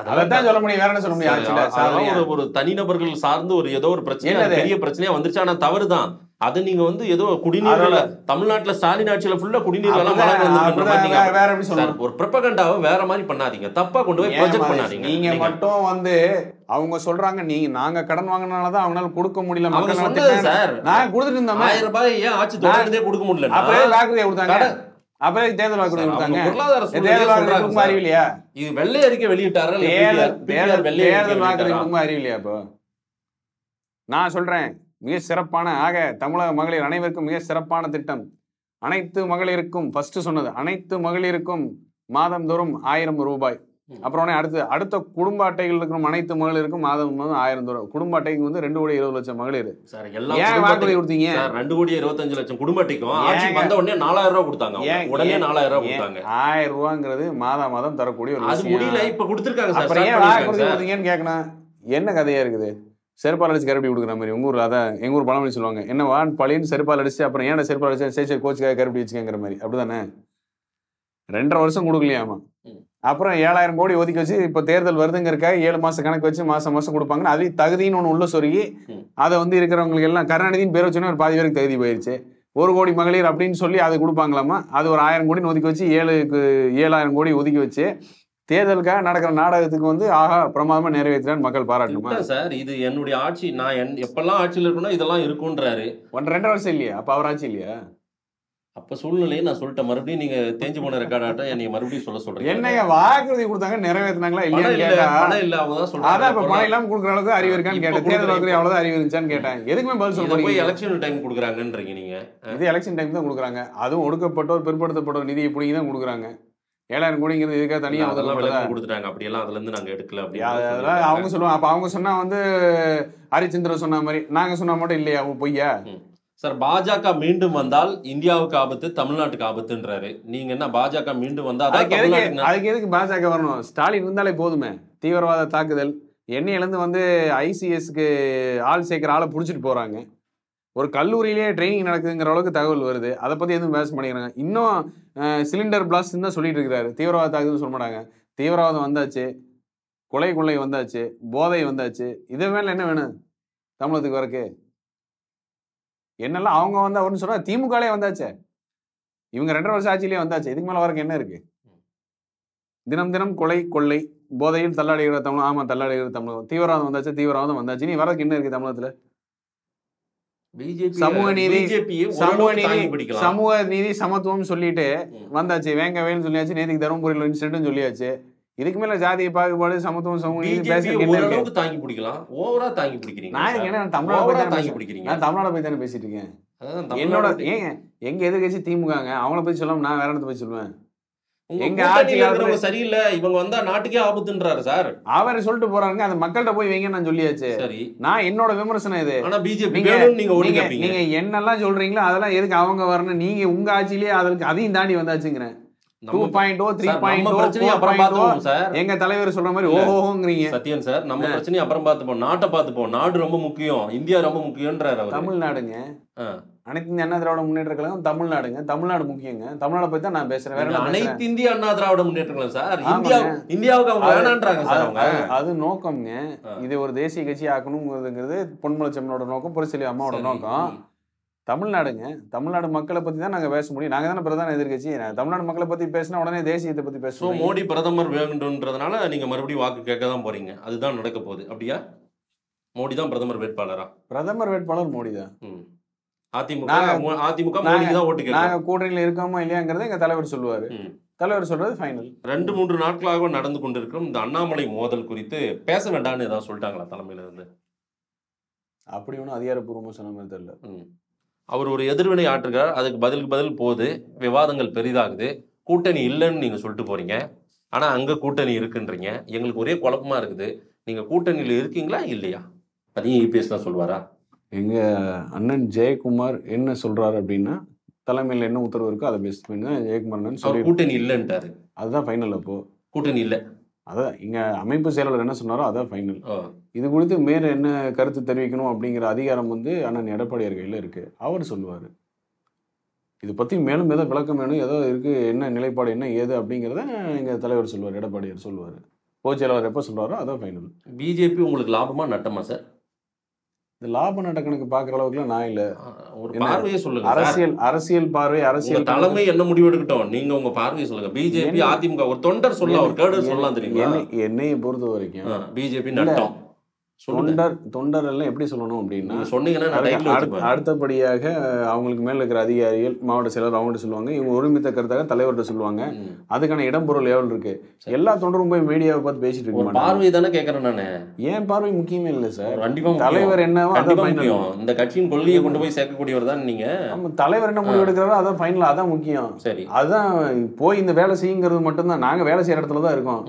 அதைத்தான் சொல்ல முடியும். வேற என்ன சொல்ல முடியும்? ஒரு தனிநபர்கள் சார்ந்து ஒரு ஏதோ ஒரு பிரச்சனை பெரிய பிரச்சனையா வந்துருச்சு? ஆனா தவறுதான். அது நீங்க வந்து ஏதோ குடிநீர்ல தமிழ்நாட்டுல ஸ்டாலின் ஆட்சியில ஃபுல்லா குடிநீர் எல்லாம் ஒரு ப்ரொபகண்டாவை வேற மாதிரி பண்ணாதீங்க. தப்பா கொண்டு போய் ப்ரொஜெக்ட்? பண்ணாதீங்க. நீங்க மட்டும் வந்து அவங்க சொல்றாங்க நீங்க நாங்க கடன் வாங்கினாலதான் அவங்களால கொடுக்க முடியல மக்கள். சார் நான் கொடுத்துட்டு இருந்தோம் ஆயிரம் ரூபாய் ஏன் ஆட்சி தொடர்ந்தே கொடுக்க முடியல? அப்பவே கொடுத்தாங்க. அப்பவே தேர்தல் வாக்குறுதி கொடுத்தாங்க. பொருளாதார தேர்தல் வாக்குறுதி சார். அறிவில்லையா? இது வெள்ளை அறிக்கை வெளியிட்டாரா தேர்தல் வாக்குறுதி? கொடுக்குமா அறிவில்லையா இப்போ? நான் சொல்றேன் மிக சிறப்பான ஆக தமிழக மகளிர் அனைவருக்கும் மிக சிறப்பான திட்டம். அனைத்து மகளிருக்கும் ஃபர்ஸ்ட் சொன்னது அனைத்து மகளிருக்கும் மாதந்தோறும் ஆயிரம் ரூபாய். அப்புறம் உடனே அடுத்து அடுத்த குடும்ப அட்டைகள் இருக்கிற அனைத்து மகளிருக்கும் மாதம் மாதம் ஆயிரம் ரூபாய் குடும்ப அட்டைக்கு வந்து ரெண்டு கோடி இருபது லட்சம் மகளிர். சார், எல்லா ஏன் குடும்ப வாக்குறுதி கொடுத்தீங்க? ரெண்டு கோடி இருபத்தஞ்சு லட்சம் குடும்ப அட்டைக்கும்? ஆட்சி வந்த உடனே நாலாயிரம் ரூபாய் கொடுத்தாங்க உடனே நாலாயிரம் ஏன் கொடுத்தாங்க. ஆயிரம் ரூபாங்கிறது மாதம் மாதம் தரக்கூடிய ஒரு அது முடியல இப்ப கொடுத்திருக்காங்க சார். ஏன் வாக்குறுதி. கொடுத்தீங்கன்னு கேட்கணும் என்ன கதையா இருக்குது? செருப்பால் அடிச்சு கருப்பி கொடுக்குற மாதிரி உங்க ஊர்ல அதான் எங்க ஊர் பழமொழி சொல்லுவாங்க. என்ன வான் பழின்னு செருப்பால் அடிச்சு அப்புறம் ஏன் செருப்பால் அடிச்சு சரி சரி கோச்சுக்காக கருப்பி வச்சுக்கங்கிற மாதிரி. அப்படிதானே? ரெண்டரை வருஷம் கொடுக்கலையாமா. அப்புறம் ஏழாயிரம் கோடி ஒதுக்கி வச்சு இப்போ தேர்தல் வருதுங்கிறக்காக ஏழு மாசம் கணக்கு வச்சு மாசம் மாசம் கொடுப்பாங்கன்னு அது தகுதின்னு ஒன்று உள்ள சொருகி. அதை வந்து இருக்கிறவங்களுக்கு எல்லாம் கருணாநிதினு பேர் வச்சோன்னே ஒரு பாதி பேருக்கு தகுதி போயிருச்சு. ஒரு கோடி மகளிர் அப்படின்னு சொல்லி அது கொடுப்பாங்களாமா? அது ஒரு ஆயிரம் கோடி ஒதுக்கி வச்சு ஏழுக்கு ஏழாயிரம் கோடி ஒதுக்கி வச்சு தேர்தலுக்காக நடக்கிற நாடகத்துக்கு வந்து ஆஹா பிரமாதமா நிறைவேற்றுறான்னு மக்கள் பாராட்டணுமா சார் இது என்னுடைய ஆட்சி நான் என்- எப்பெல்லாம் ஆட்சியில் இருக்கணும் இதெல்லாம் இருக்குன்றாரு ஒன்று ரெண்டரை வருஷம் இல்லையா? அப்ப அவர் ஆச்சு இல்லையா? அப்ப சூழ்நிலையை நான் சொல்லிட்டேன். மறுபடியும் நீங்க தேஞ்சு போன ரெக்கார்ட் ஆட்டம் என்னைய மறுபடியும் சொல்ல சொல்றீங்க. என்னங்க வாக்குறுதி கொடுத்தாங்க நிறைவேற்றினாங்களா பணம் இல்லையான்னு இல்ல கேட்டா பணம் இல்ல அவங்க தான் இப்ப பணம் இல்லாம கொடுக்குற அளவுக்கு அறிவு இருக்கான்னு கேட்டேன். தேர்தல் வாக்குறுதி அவ்வளவுதான் அறிவு இருந்துச்சான்னு கேட்டேன். எதுக்குமே பதில் சொல்ல போய் எலெக்ஷன் டைம் கொடுக்குறாங்கன்றீங்க நீங்க. இது எலெக்ஷன் டைம் தான் கொடுக்குறாங்க. அதுவும் ஒடுக்கப்பட்டோர் பிற்படுத்தப்பட்டோர் நிதியை பிடிங்கி தான் கொடுக்குறாங்க. ஏழாயிரம் கோடிங்கிறது இதுக்காக தனியா அதெல்லாம் கொடுத்துட்டாங்க. அப்படியெல்லாம் அதுல இருந்து நாங்க எடுக்கல அது- அதெல்லாம் அவங்க சொல்லுவாங்க. அப்ப அவங்க சொன்னா வந்து ஹரிச்சந்திரன் சொன்ன மாதிரி நாங்க சொன்னா மட்டும் இல்லையா பொய்யா? சார் பாஜக மீண்டும் வந்தால் இந்தியாவுக்கு ஆபத்து தமிழ்நாட்டுக்கு ஆபத்துன்றாரு. நீங்க என்ன பாஜக மீண்டும் வந்தா அதுக்கு எதுக்கு பாஜக வரணும்? ஸ்டாலின் இருந்தாலே போதுமே. தீவிரவாத தாக்குதல். எண்ணெயிலேருந்து வந்து ஐசிஎஸ்க்கு ஆள் சேர்க்குற ஆளை பிடிச்சிட்டு போறாங்க. ஒரு கல்லூரியிலேயே ட்ரைனிங் நடக்குதுங்கிற அளவுக்கு தகவல் வருது. அதை பத்தி எதுவும் பேச மாட்டேங்கிறாங்க. இன்னும் சிலிண்டர் பிளாஸ்ட் தான் சொல்லிட்டு இருக்கிறாரு. தீவிரவாத தாக்குதல் சொல்ல மாட்டாங்க. தீவிரவாதம் வந்தாச்சு. கொலை கொள்ளை வந்தாச்சு. போதை வந்தாச்சு. இதை மேல என்ன வேணும்? தமிழகத்துக்கு வரக்கு? என்னெல்லாம் அவங்க வந்து அவர்னு சொன்னா திமுகலே வந்தாச்சே. இவங்க ரெண்டரை வருஷம் ஆட்சியிலேயே வந்தாச்சு. இதுக்கு மேல வரக்கு என்ன இருக்கு? தினம் தினம் கொலை கொள்ளை போதையில் தள்ளாடுகிற தமிழ் ஆமா தள்ளாடுகிற தமிழகம் தீவிரவாதம் வந்தாச்சு தீவிரவாதம் வந்தாச்சு. நீ வரக்கு என்ன இருக்கு தமிழகத்துல? சமூக நீதி, சமூக நீதி சமூக நீதி சமத்துவம் சொல்லிட்டு. வந்தாச்சு. வேங்க வேல்னு சொல்லியாச்சு. நேற்றுக்கு தருமபுரியில் இன்சிடென்ட்னு சொல்லியாச்சு. இதுக்கு மேல ஜாதிய பாகுபாடு சமத்துவம் சமூக நீதி பிஜேபி பேசுறதுக்கு என்ன இருக்கு? ஓரளவுக்கு தாங்கி பிடிக்கலாம். ஓவரா தாங்கி பிடிக்கிறீங்க. நான். என்ன தமிழ்நாடு தாங்கி. பிடிக்கிறீங்க. நான் தமிழ்நாடு போய் தானே பேசிட்டு இருக்கேன். என்னோட ஏங்க எங்க எதிர்கட்சி திமுகங்க அவங்கள போய் சொல்லாம நான் வேற இடத்த போய் சொல்லுவேன். எங்க ஆட்சியில சரியில்லை. இவங்க வந்தா நாட்டுக்கே ஆபத்துன்றாரு சார். அவர் சொல்லிட்டு போறாங்க அந்த மக்கள்கிட்ட போய் வைங்க நான் சொல்லியாச்சு. சரி. நான் என்னோட விமர்சனம் இது. ஆனா பிஜேபி நீங்க நீங்க என்னெல்லாம் சொல்றீங்களோ அதெல்லாம் எதுக்கு அவங்க வரணும்? நீங்க உங்க ஆட்சியிலேயே அதற்கு அதையும் தாண்டி வந்தாச்சுங்கிறேன். Two point O three sir, point நம்ம ஓ பிரச்சனையை அப்புறம் பார்த்துப்போம் சார் எங்க தலைவர் சொல்ற மாதிரி. ஓஹோங்கிறீங்க சத்யன் சார் நம்ம பிரச்சனையை அப்புறம் பார்த்துப்போம். நாட்டை பார்த்துப்போம். நாடு ரொம்ப முக்கியம். இந்தியா ரொம்ப முக்கியம்ன்றாரு அவர். தமிழ்நாடுங்க. அனைத்து இந்திய அண்ணா திராவிட முன்னேற்ற கழகம் தமிழ்நாடுங்க. தமிழ்நாடு முக்கியங்க. தமிழ்நாடு பத்தி தான் நான் பேசுறேன். வேற அனைத்து இந்திய அண்ணா திராவிட முன்னேற்றங்களும் சார் ஆமாங்க. இந்தியா இந்தியாவுக்கு அவங்க அது- வேணான்றாங்க சார் அவங்க. அது- நோக்கம்ங்க. இது ஒரு தேசிய கட்சி ஆக்கணுங்கிறதுங்கிறது பொன்மலச்சம்மனோட நோக்கம் புரட்சிலி அம்மாவோட சரி. நோக்கம். தமிழ்நாடுங்க. தமிழ்நாடு மக்களை பத்தி தான் நாங்க பேச முடியும். நாங்க தானே பிரதான எதிர்கட்சி. தமிழ்நாடு மக்களை பத்தி பேசினா உடனே தேசியத்தை பத்தி பேசுவோம் மோடி பிரதமர் வேண்டும்ன்றதுனால நீங்க மறுபடியும் வாக்கு கேட்க தான் போறீங்க. அதுதான் நடக்க போகுது. அப்படியா? மோடி தான் பிரதமர் வேட்பாளரா? பிரதமர் வேட்பாளர் மோடி தான். அதிமுக அதிமுக மோடிக்கு தான் ஓட்டு நாங்க கூட்டணியில இருக்கோமா இல்லையாங்கிறத எங்க தலைவர் சொல்லுவாரு. தலைவர் சொல்றது ஃபைனல் ரெண்டு மூன்று நாட்களாக நடந்து கொண்டிருக்கும் இந்த அண்ணாமலை மோதல் குறித்து பேச வேண்டாம்னு ஏதாவது சொல்லிட்டாங்களா தலைமையில இருந்து அப்படி ஒன்றும் அதிகாரப்பூர்வமா சொன்ன மாதிரி தெரியல. அவர் ஒரு எதிர்வினை ஆற்றுகிறார். அதுக்கு பதிலுக்கு பதில் போகுது. விவாதங்கள் பெரிதாகுது. கூட்டணி இல்லைன்னு நீங்க சொல்லிட்டு போறீங்க. ஆனா அங்க கூட்டணி இருக்குன்றீங்க. எங்களுக்கு ஒரே குழப்பமா இருக்குது. நீங்க கூட்டணியில இருக்கீங்களா இல்லையா? அதையும் இபிஎஸ் தான் சொல்வாரா? எங்க அண்ணன் ஜெயக்குமார் என்ன சொல்றாரு அப்படின்னா தலைமையில் என்ன உத்தரவு இருக்கோ அதை பெஸ்ட் பண்ணி தான் ஜெயக்குமார் அண்ணன் கூட்டணி இல்லைன்ட்டாரு. அதுதான் ஃபைனல் அப்போ. கூட்டணி இல்ல. அதான் இங்க அமைப்பு செயலாளர் என்ன சொன்னாரோ அதான் ஃபைனல். இது குறித்து மேல என்ன கருத்து தெரிவிக்கணும் அப்படிங்கிற அதிகாரம் வந்து அண்ணன் எடப்பாடியார் கையில் இருக்கு. அவர் சொல்லுவார். இது பத்தி மேலும் ஏதோ விளக்கம் வேணும் ஏதோ இருக்கு என்ன நிலைப்பாடு என்ன ஏது அப்படிங்கிறத எங்க தலைவர் சொல்லுவார் எடப்பாடியார் சொல்லுவார். பொதுச் செயலாளர் எப்போ சொல்றாரோ அதான் ஃபைனல் பிஜேபி உங்களுக்கு லாபமா நட்டமா சார்? இந்த லாப நட்ட கணக்கு பார்க்குற அளவுக்குலாம் நான் இல்லை. ஒரு? பார்வையை சொல்லுங்க. அரசியல் அரசியல் பார்வை அரசியல் தலைமை என்ன முடிவு எடுக்கட்டும்? நீங்க உங்க பார்வையை சொல்லுங்க. பிஜேபி அதிமுக ஒரு தொண்டர் சொல்லலாம் ஒரு கேடர் சொல்லலாம் தெரியுமா என்னை- என்னைய பொறுத்த வரைக்கும் பிஜேபி. நட்டம். தொண்டர் தொண்டர் எல்லாம் எப்படி சொல்லணும் அப்படின்னா சொன்னீங்கன்னா அடுத்தபடியாக அவங்களுக்கு மேல இருக்கிற அதிகாரிகள் மாவட்ட செயலர் அவங்கள்ட்ட சொல்லுவாங்க. இவங்க ஒருமித்த கருத்தாக தலைவர்கிட்ட சொல்லுவாங்க. அதுக்கான இடம்பொருள் எவ்வளவு இருக்கு. எல்லா தொண்டரும் போய் மீடியாவை பார்த்து பேசிட்டு இருக்க ஒரு மாட்டாங்க. பார்வை தானே கேக்குறேன் நானு. ஏன் பார்வை முக்கியமே இல்லை சார் கண்டிப்பா. தலைவர் என்னவோ அதான். முக்கியம். இந்த கட்சியின் கொள்கையை கொண்டு போய் சேர்க்கக்கூடியவர் தான் நீங்க. நம்ம தலைவர் என்ன முடிவு எடுக்கிறாரோ அதான் ஃபைனல் அதான் முக்கியம். சரி. அதான் போய் இந்த வேலை செய்யுங்கிறது மட்டும்தான். நாங்க வேலை செய்யற இடத்துல தான் இருக்கோம்.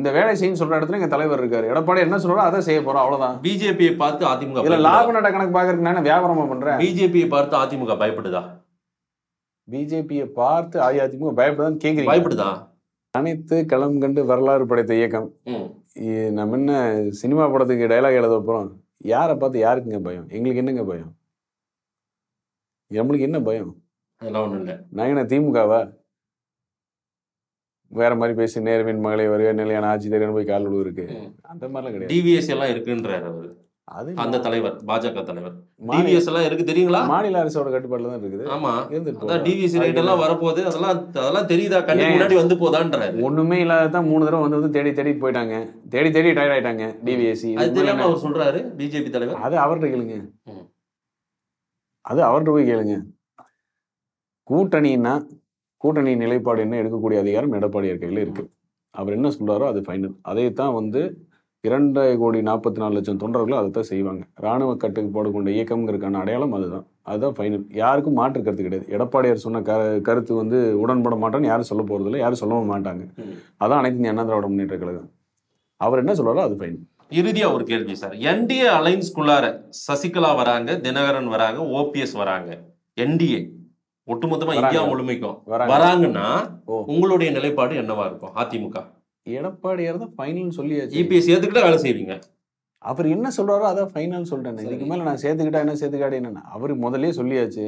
இந்த வேலை செய்யும் சொல்ற இடத்துல எங்க தலைவர் இருக்காரு. எடப்பாடி என்ன சொல்றாரோ அதை செய்ய போறோம். அவ்வளவுதான் பிஜேபியை பார்த்து அதிமுக லாப நட்ட கணக்கு பாக்குறதுக்கு நான் வியாபாரமா பண்றேன்? பிஜேபியை பார்த்து அதிமுக பயப்படுதா? பிஜேபியை பார்த்து அஇஅதிமுக பயப்படான்னு கேக்குறீங்க. பயப்படுதா? அனைத்து களம் கண்டு வரலாறு படைத்த இயக்கம். நம்ம என்ன சினிமா படத்துக்கு டைலாக் எழுத போறோம்? யாரை பார்த்து யாருக்குங்க பயம்? எங்களுக்கு என்னங்க பயம்? நம்மளுக்கு என்ன பயம்? அதெல்லாம் ஒண்ணும் இல்ல. நான் என்ன திமுகவா? வேற மாதிரி பேசி நேர்வின் மகளை வருக நிலையான ஆட்சி தெரியும் போய் கால் ம். அந்த மாதிரிலாம் கிடையாது. டிவிஎஸ் எல்லாம் இருக்குன்றாரு அவரு. அது அந்த தலைவர் பாஜக தலைவர். டிவிஎஸ் எல்லாம் இருக்கு தெரியுங்களா? மாநில அரசோட கட்டுப்பாடுல தான் இருக்குது. ஆமா. அதான். டிவிஎஸ் ரேட் எல்லாம் வரப்போகுது. அதெல்லாம் அதெல்லாம் தெரியுதா? ஏன்? முன்னாடி வந்து போதான்றாரு. ஒண்ணுமே இல்லாததான் மூணு தடவை வந்து வந்து தேடி தேடி போயிட்டாங்க. தேடி தேடி டயர்ட் ஆயிட்டாங்க டிவிஎஸ்சி அது தெரியாம அவர் சொல்றாரு பிஜேபி தலைவர். அது அவர்கிட்ட கேளுங்க. அது அவர்கிட்ட போய் கேளுங்க. கூட்டணின்னா கூட்டணி நிலைப்பாடு என்ன எடுக்கக்கூடிய அதிகாரம் எடப்பாடியார் கையில் இருக்குது அவர் என்ன சொல்கிறாரோ அது ஃபைனல் அதைத்தான் வந்து இரண்டரை கோடி நாற்பத்தி நாலு லட்சம் தொண்டர்களும் அதை தான் செய்வாங்க. ராணுவ கட்டுப்பாடு கொண்ட இயக்கம்ங்கிறதுக்கான அடையாளம் அதுதான். அதுதான் ஃபைனல் யாருக்கும் மாற்று கருத்து கிடையாது. எடப்பாடியார் சொன்ன க கருத்து வந்து உடன்பட மாட்டேன்னு யாரும் சொல்ல போகிறதில்ல யாரும் சொல்லவும் மாட்டாங்க. அதான் அனைத்து அண்ணா திராவிட முன்னேற்ற கழகம். அவர் என்ன சொல்கிறாரோ அது ஃபைனல் இறுதியாக ஒரு கேள்வி சார். என்டிஏ அலைன்ஸ்குள்ளார சசிகலா வராங்க தினகரன் வராங்க ஓபிஎஸ் வராங்க. என்டிஏ ஒட்டுமொத்தமா. இந்தியா முழுமைக்கும். வராங்க. வராங்கன்னா. உங்களுடைய நிலைப்பாடு என்னவா இருக்கும்? அதிமுக. எடப்பாடியார் தான் ஃபைனல் சொல்லியாச்சு. இபிஎஸ் ஏத்துக்கிட்ட வேலை செய்வீங்க. அவர் என்ன சொல்றாரோ அதான் ஃபைனல் சொல்றேன். இதுக்கு மேல நான் சேர்த்துக்கிட்டா என்ன சேர்த்துக்காடி என்ன அவர் முதல்லயே சொல்லியாச்சு.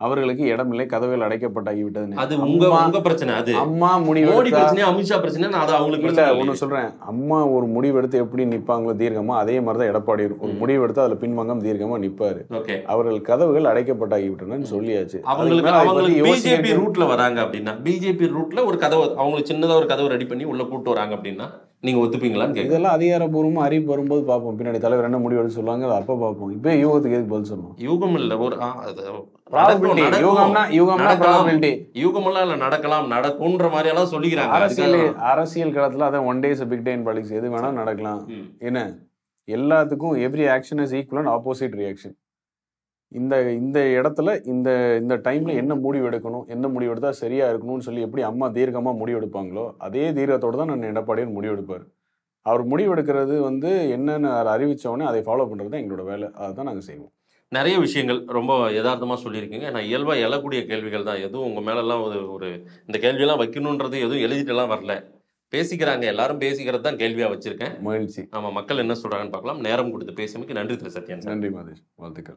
அவர்களுக்கு இடமில்லை கதவுகள் அடைக்கப்பட்டாகிவிட்டது அது உங்க உங்க பிரச்சனை அது. அம்மா மோடி முடிவு பிரச்சனை அமித்ஷா பிரச்சனை அது அவங்களுக்கு இல்ல இல்லையே. சொல்றேன். அம்மா ஒரு முடிவெடுத்து எப்படி நிப்பாங்களோ தீர்க்கமா அதே மாதிரிதான் எடப்பாடி ஒரு. முடிவெடுத்து அதுல பின்வாங்கம் தீர்க்கமா நிப்பாரு. ஓகே. அவர்கள் கதவுகள் அடைக்கப்பட்டாகிவிட்டனன்னு சொல்லியாச்சு. அவங்களுக்கு பிஜேபி ரூட்ல வராங்க அப்படின்னா பிஜேபி ரூட்ல ஒரு கதவு அவங்களுக்கு சின்னதா ஒரு கதவு ரெடி பண்ணி உள்ள கூட்டு வராங்க அப்படின்னா நீங்க ஒத்துப்பீங்களான்னு கேக்குறேன். இதெல்லாம் அதிகாரப்பூர்வமா அறிவிப்பு வரும்போது பார்ப்போம். பின்னாடி தலைவர் என்ன முடிவு எடுத்து சொல்லுவாங்க அதை அப்ப பார்ப்போம். இப்போ யூகத்துக்கு எதுக்கு பதில் சொல்லணும்? யூகம் இல்ல ஒரு யூகம்னா யூகம்னா. ப்ராபபிலிட்டி யூகமெல்லாம் இல்ல நடக்கலாம் நடக்கும்ன்ற மாதிரி எல்லாம் சொல்லிக்கிறாங்க. அரசியல் அரசியல் களத்துல அதான் one day's big day in politics எது வேணா நடக்கலாம். என்ன? எல்லாத்துக்கும் every action is equal and opposite reaction இந்த இந்த இடத்துல இந்த இந்த டைம்ல என்ன முடிவு எடுக்கணும் என்ன முடிவு எடுத்தா சரியா இருக்கணும்னு சொல்லி எப்படி அம்மா தீர்க்கமா முடிவு எடுப்பாங்களோ அதே தீர்க்கத்தோட தான் நான் எடப்பாடியார் முடிவு எடுப்பார் அவர் முடிவு எடுக்கிறது வந்து என்னென்ன உடனே அதை ஃபாலோ பண்றது தான் எங்களோட வேலை. அதை தான் நாங்கள் செய்வோம். நிறைய விஷயங்கள் ரொம்ப யதார்த்தமா சொல்லியிருக்கீங்க. நான் இயல்பா எழக்கூடிய கேள்விகள் தான். எதுவும் உங்க மேலெல்லாம் ஒரு ஒரு இந்த கேள்வியெல்லாம் வைக்கணுன்றது எதுவும் எழுதிட்டுலாம் வரல. பேசிக்கிறாங்க. எல்லாரும் பேசிக்கிறது தான் கேள்வியா வச்சிருக்கேன். மகிழ்ச்சி. ஆமா மக்கள் என்ன சொல்றாங்கன்னு பார்க்கலாம். நேரம் கொடுத்து பேசியமைக்கு நன்றி திரு சத்யன் நன்றி மாதேஷ் வாழ்த்துக்கள்.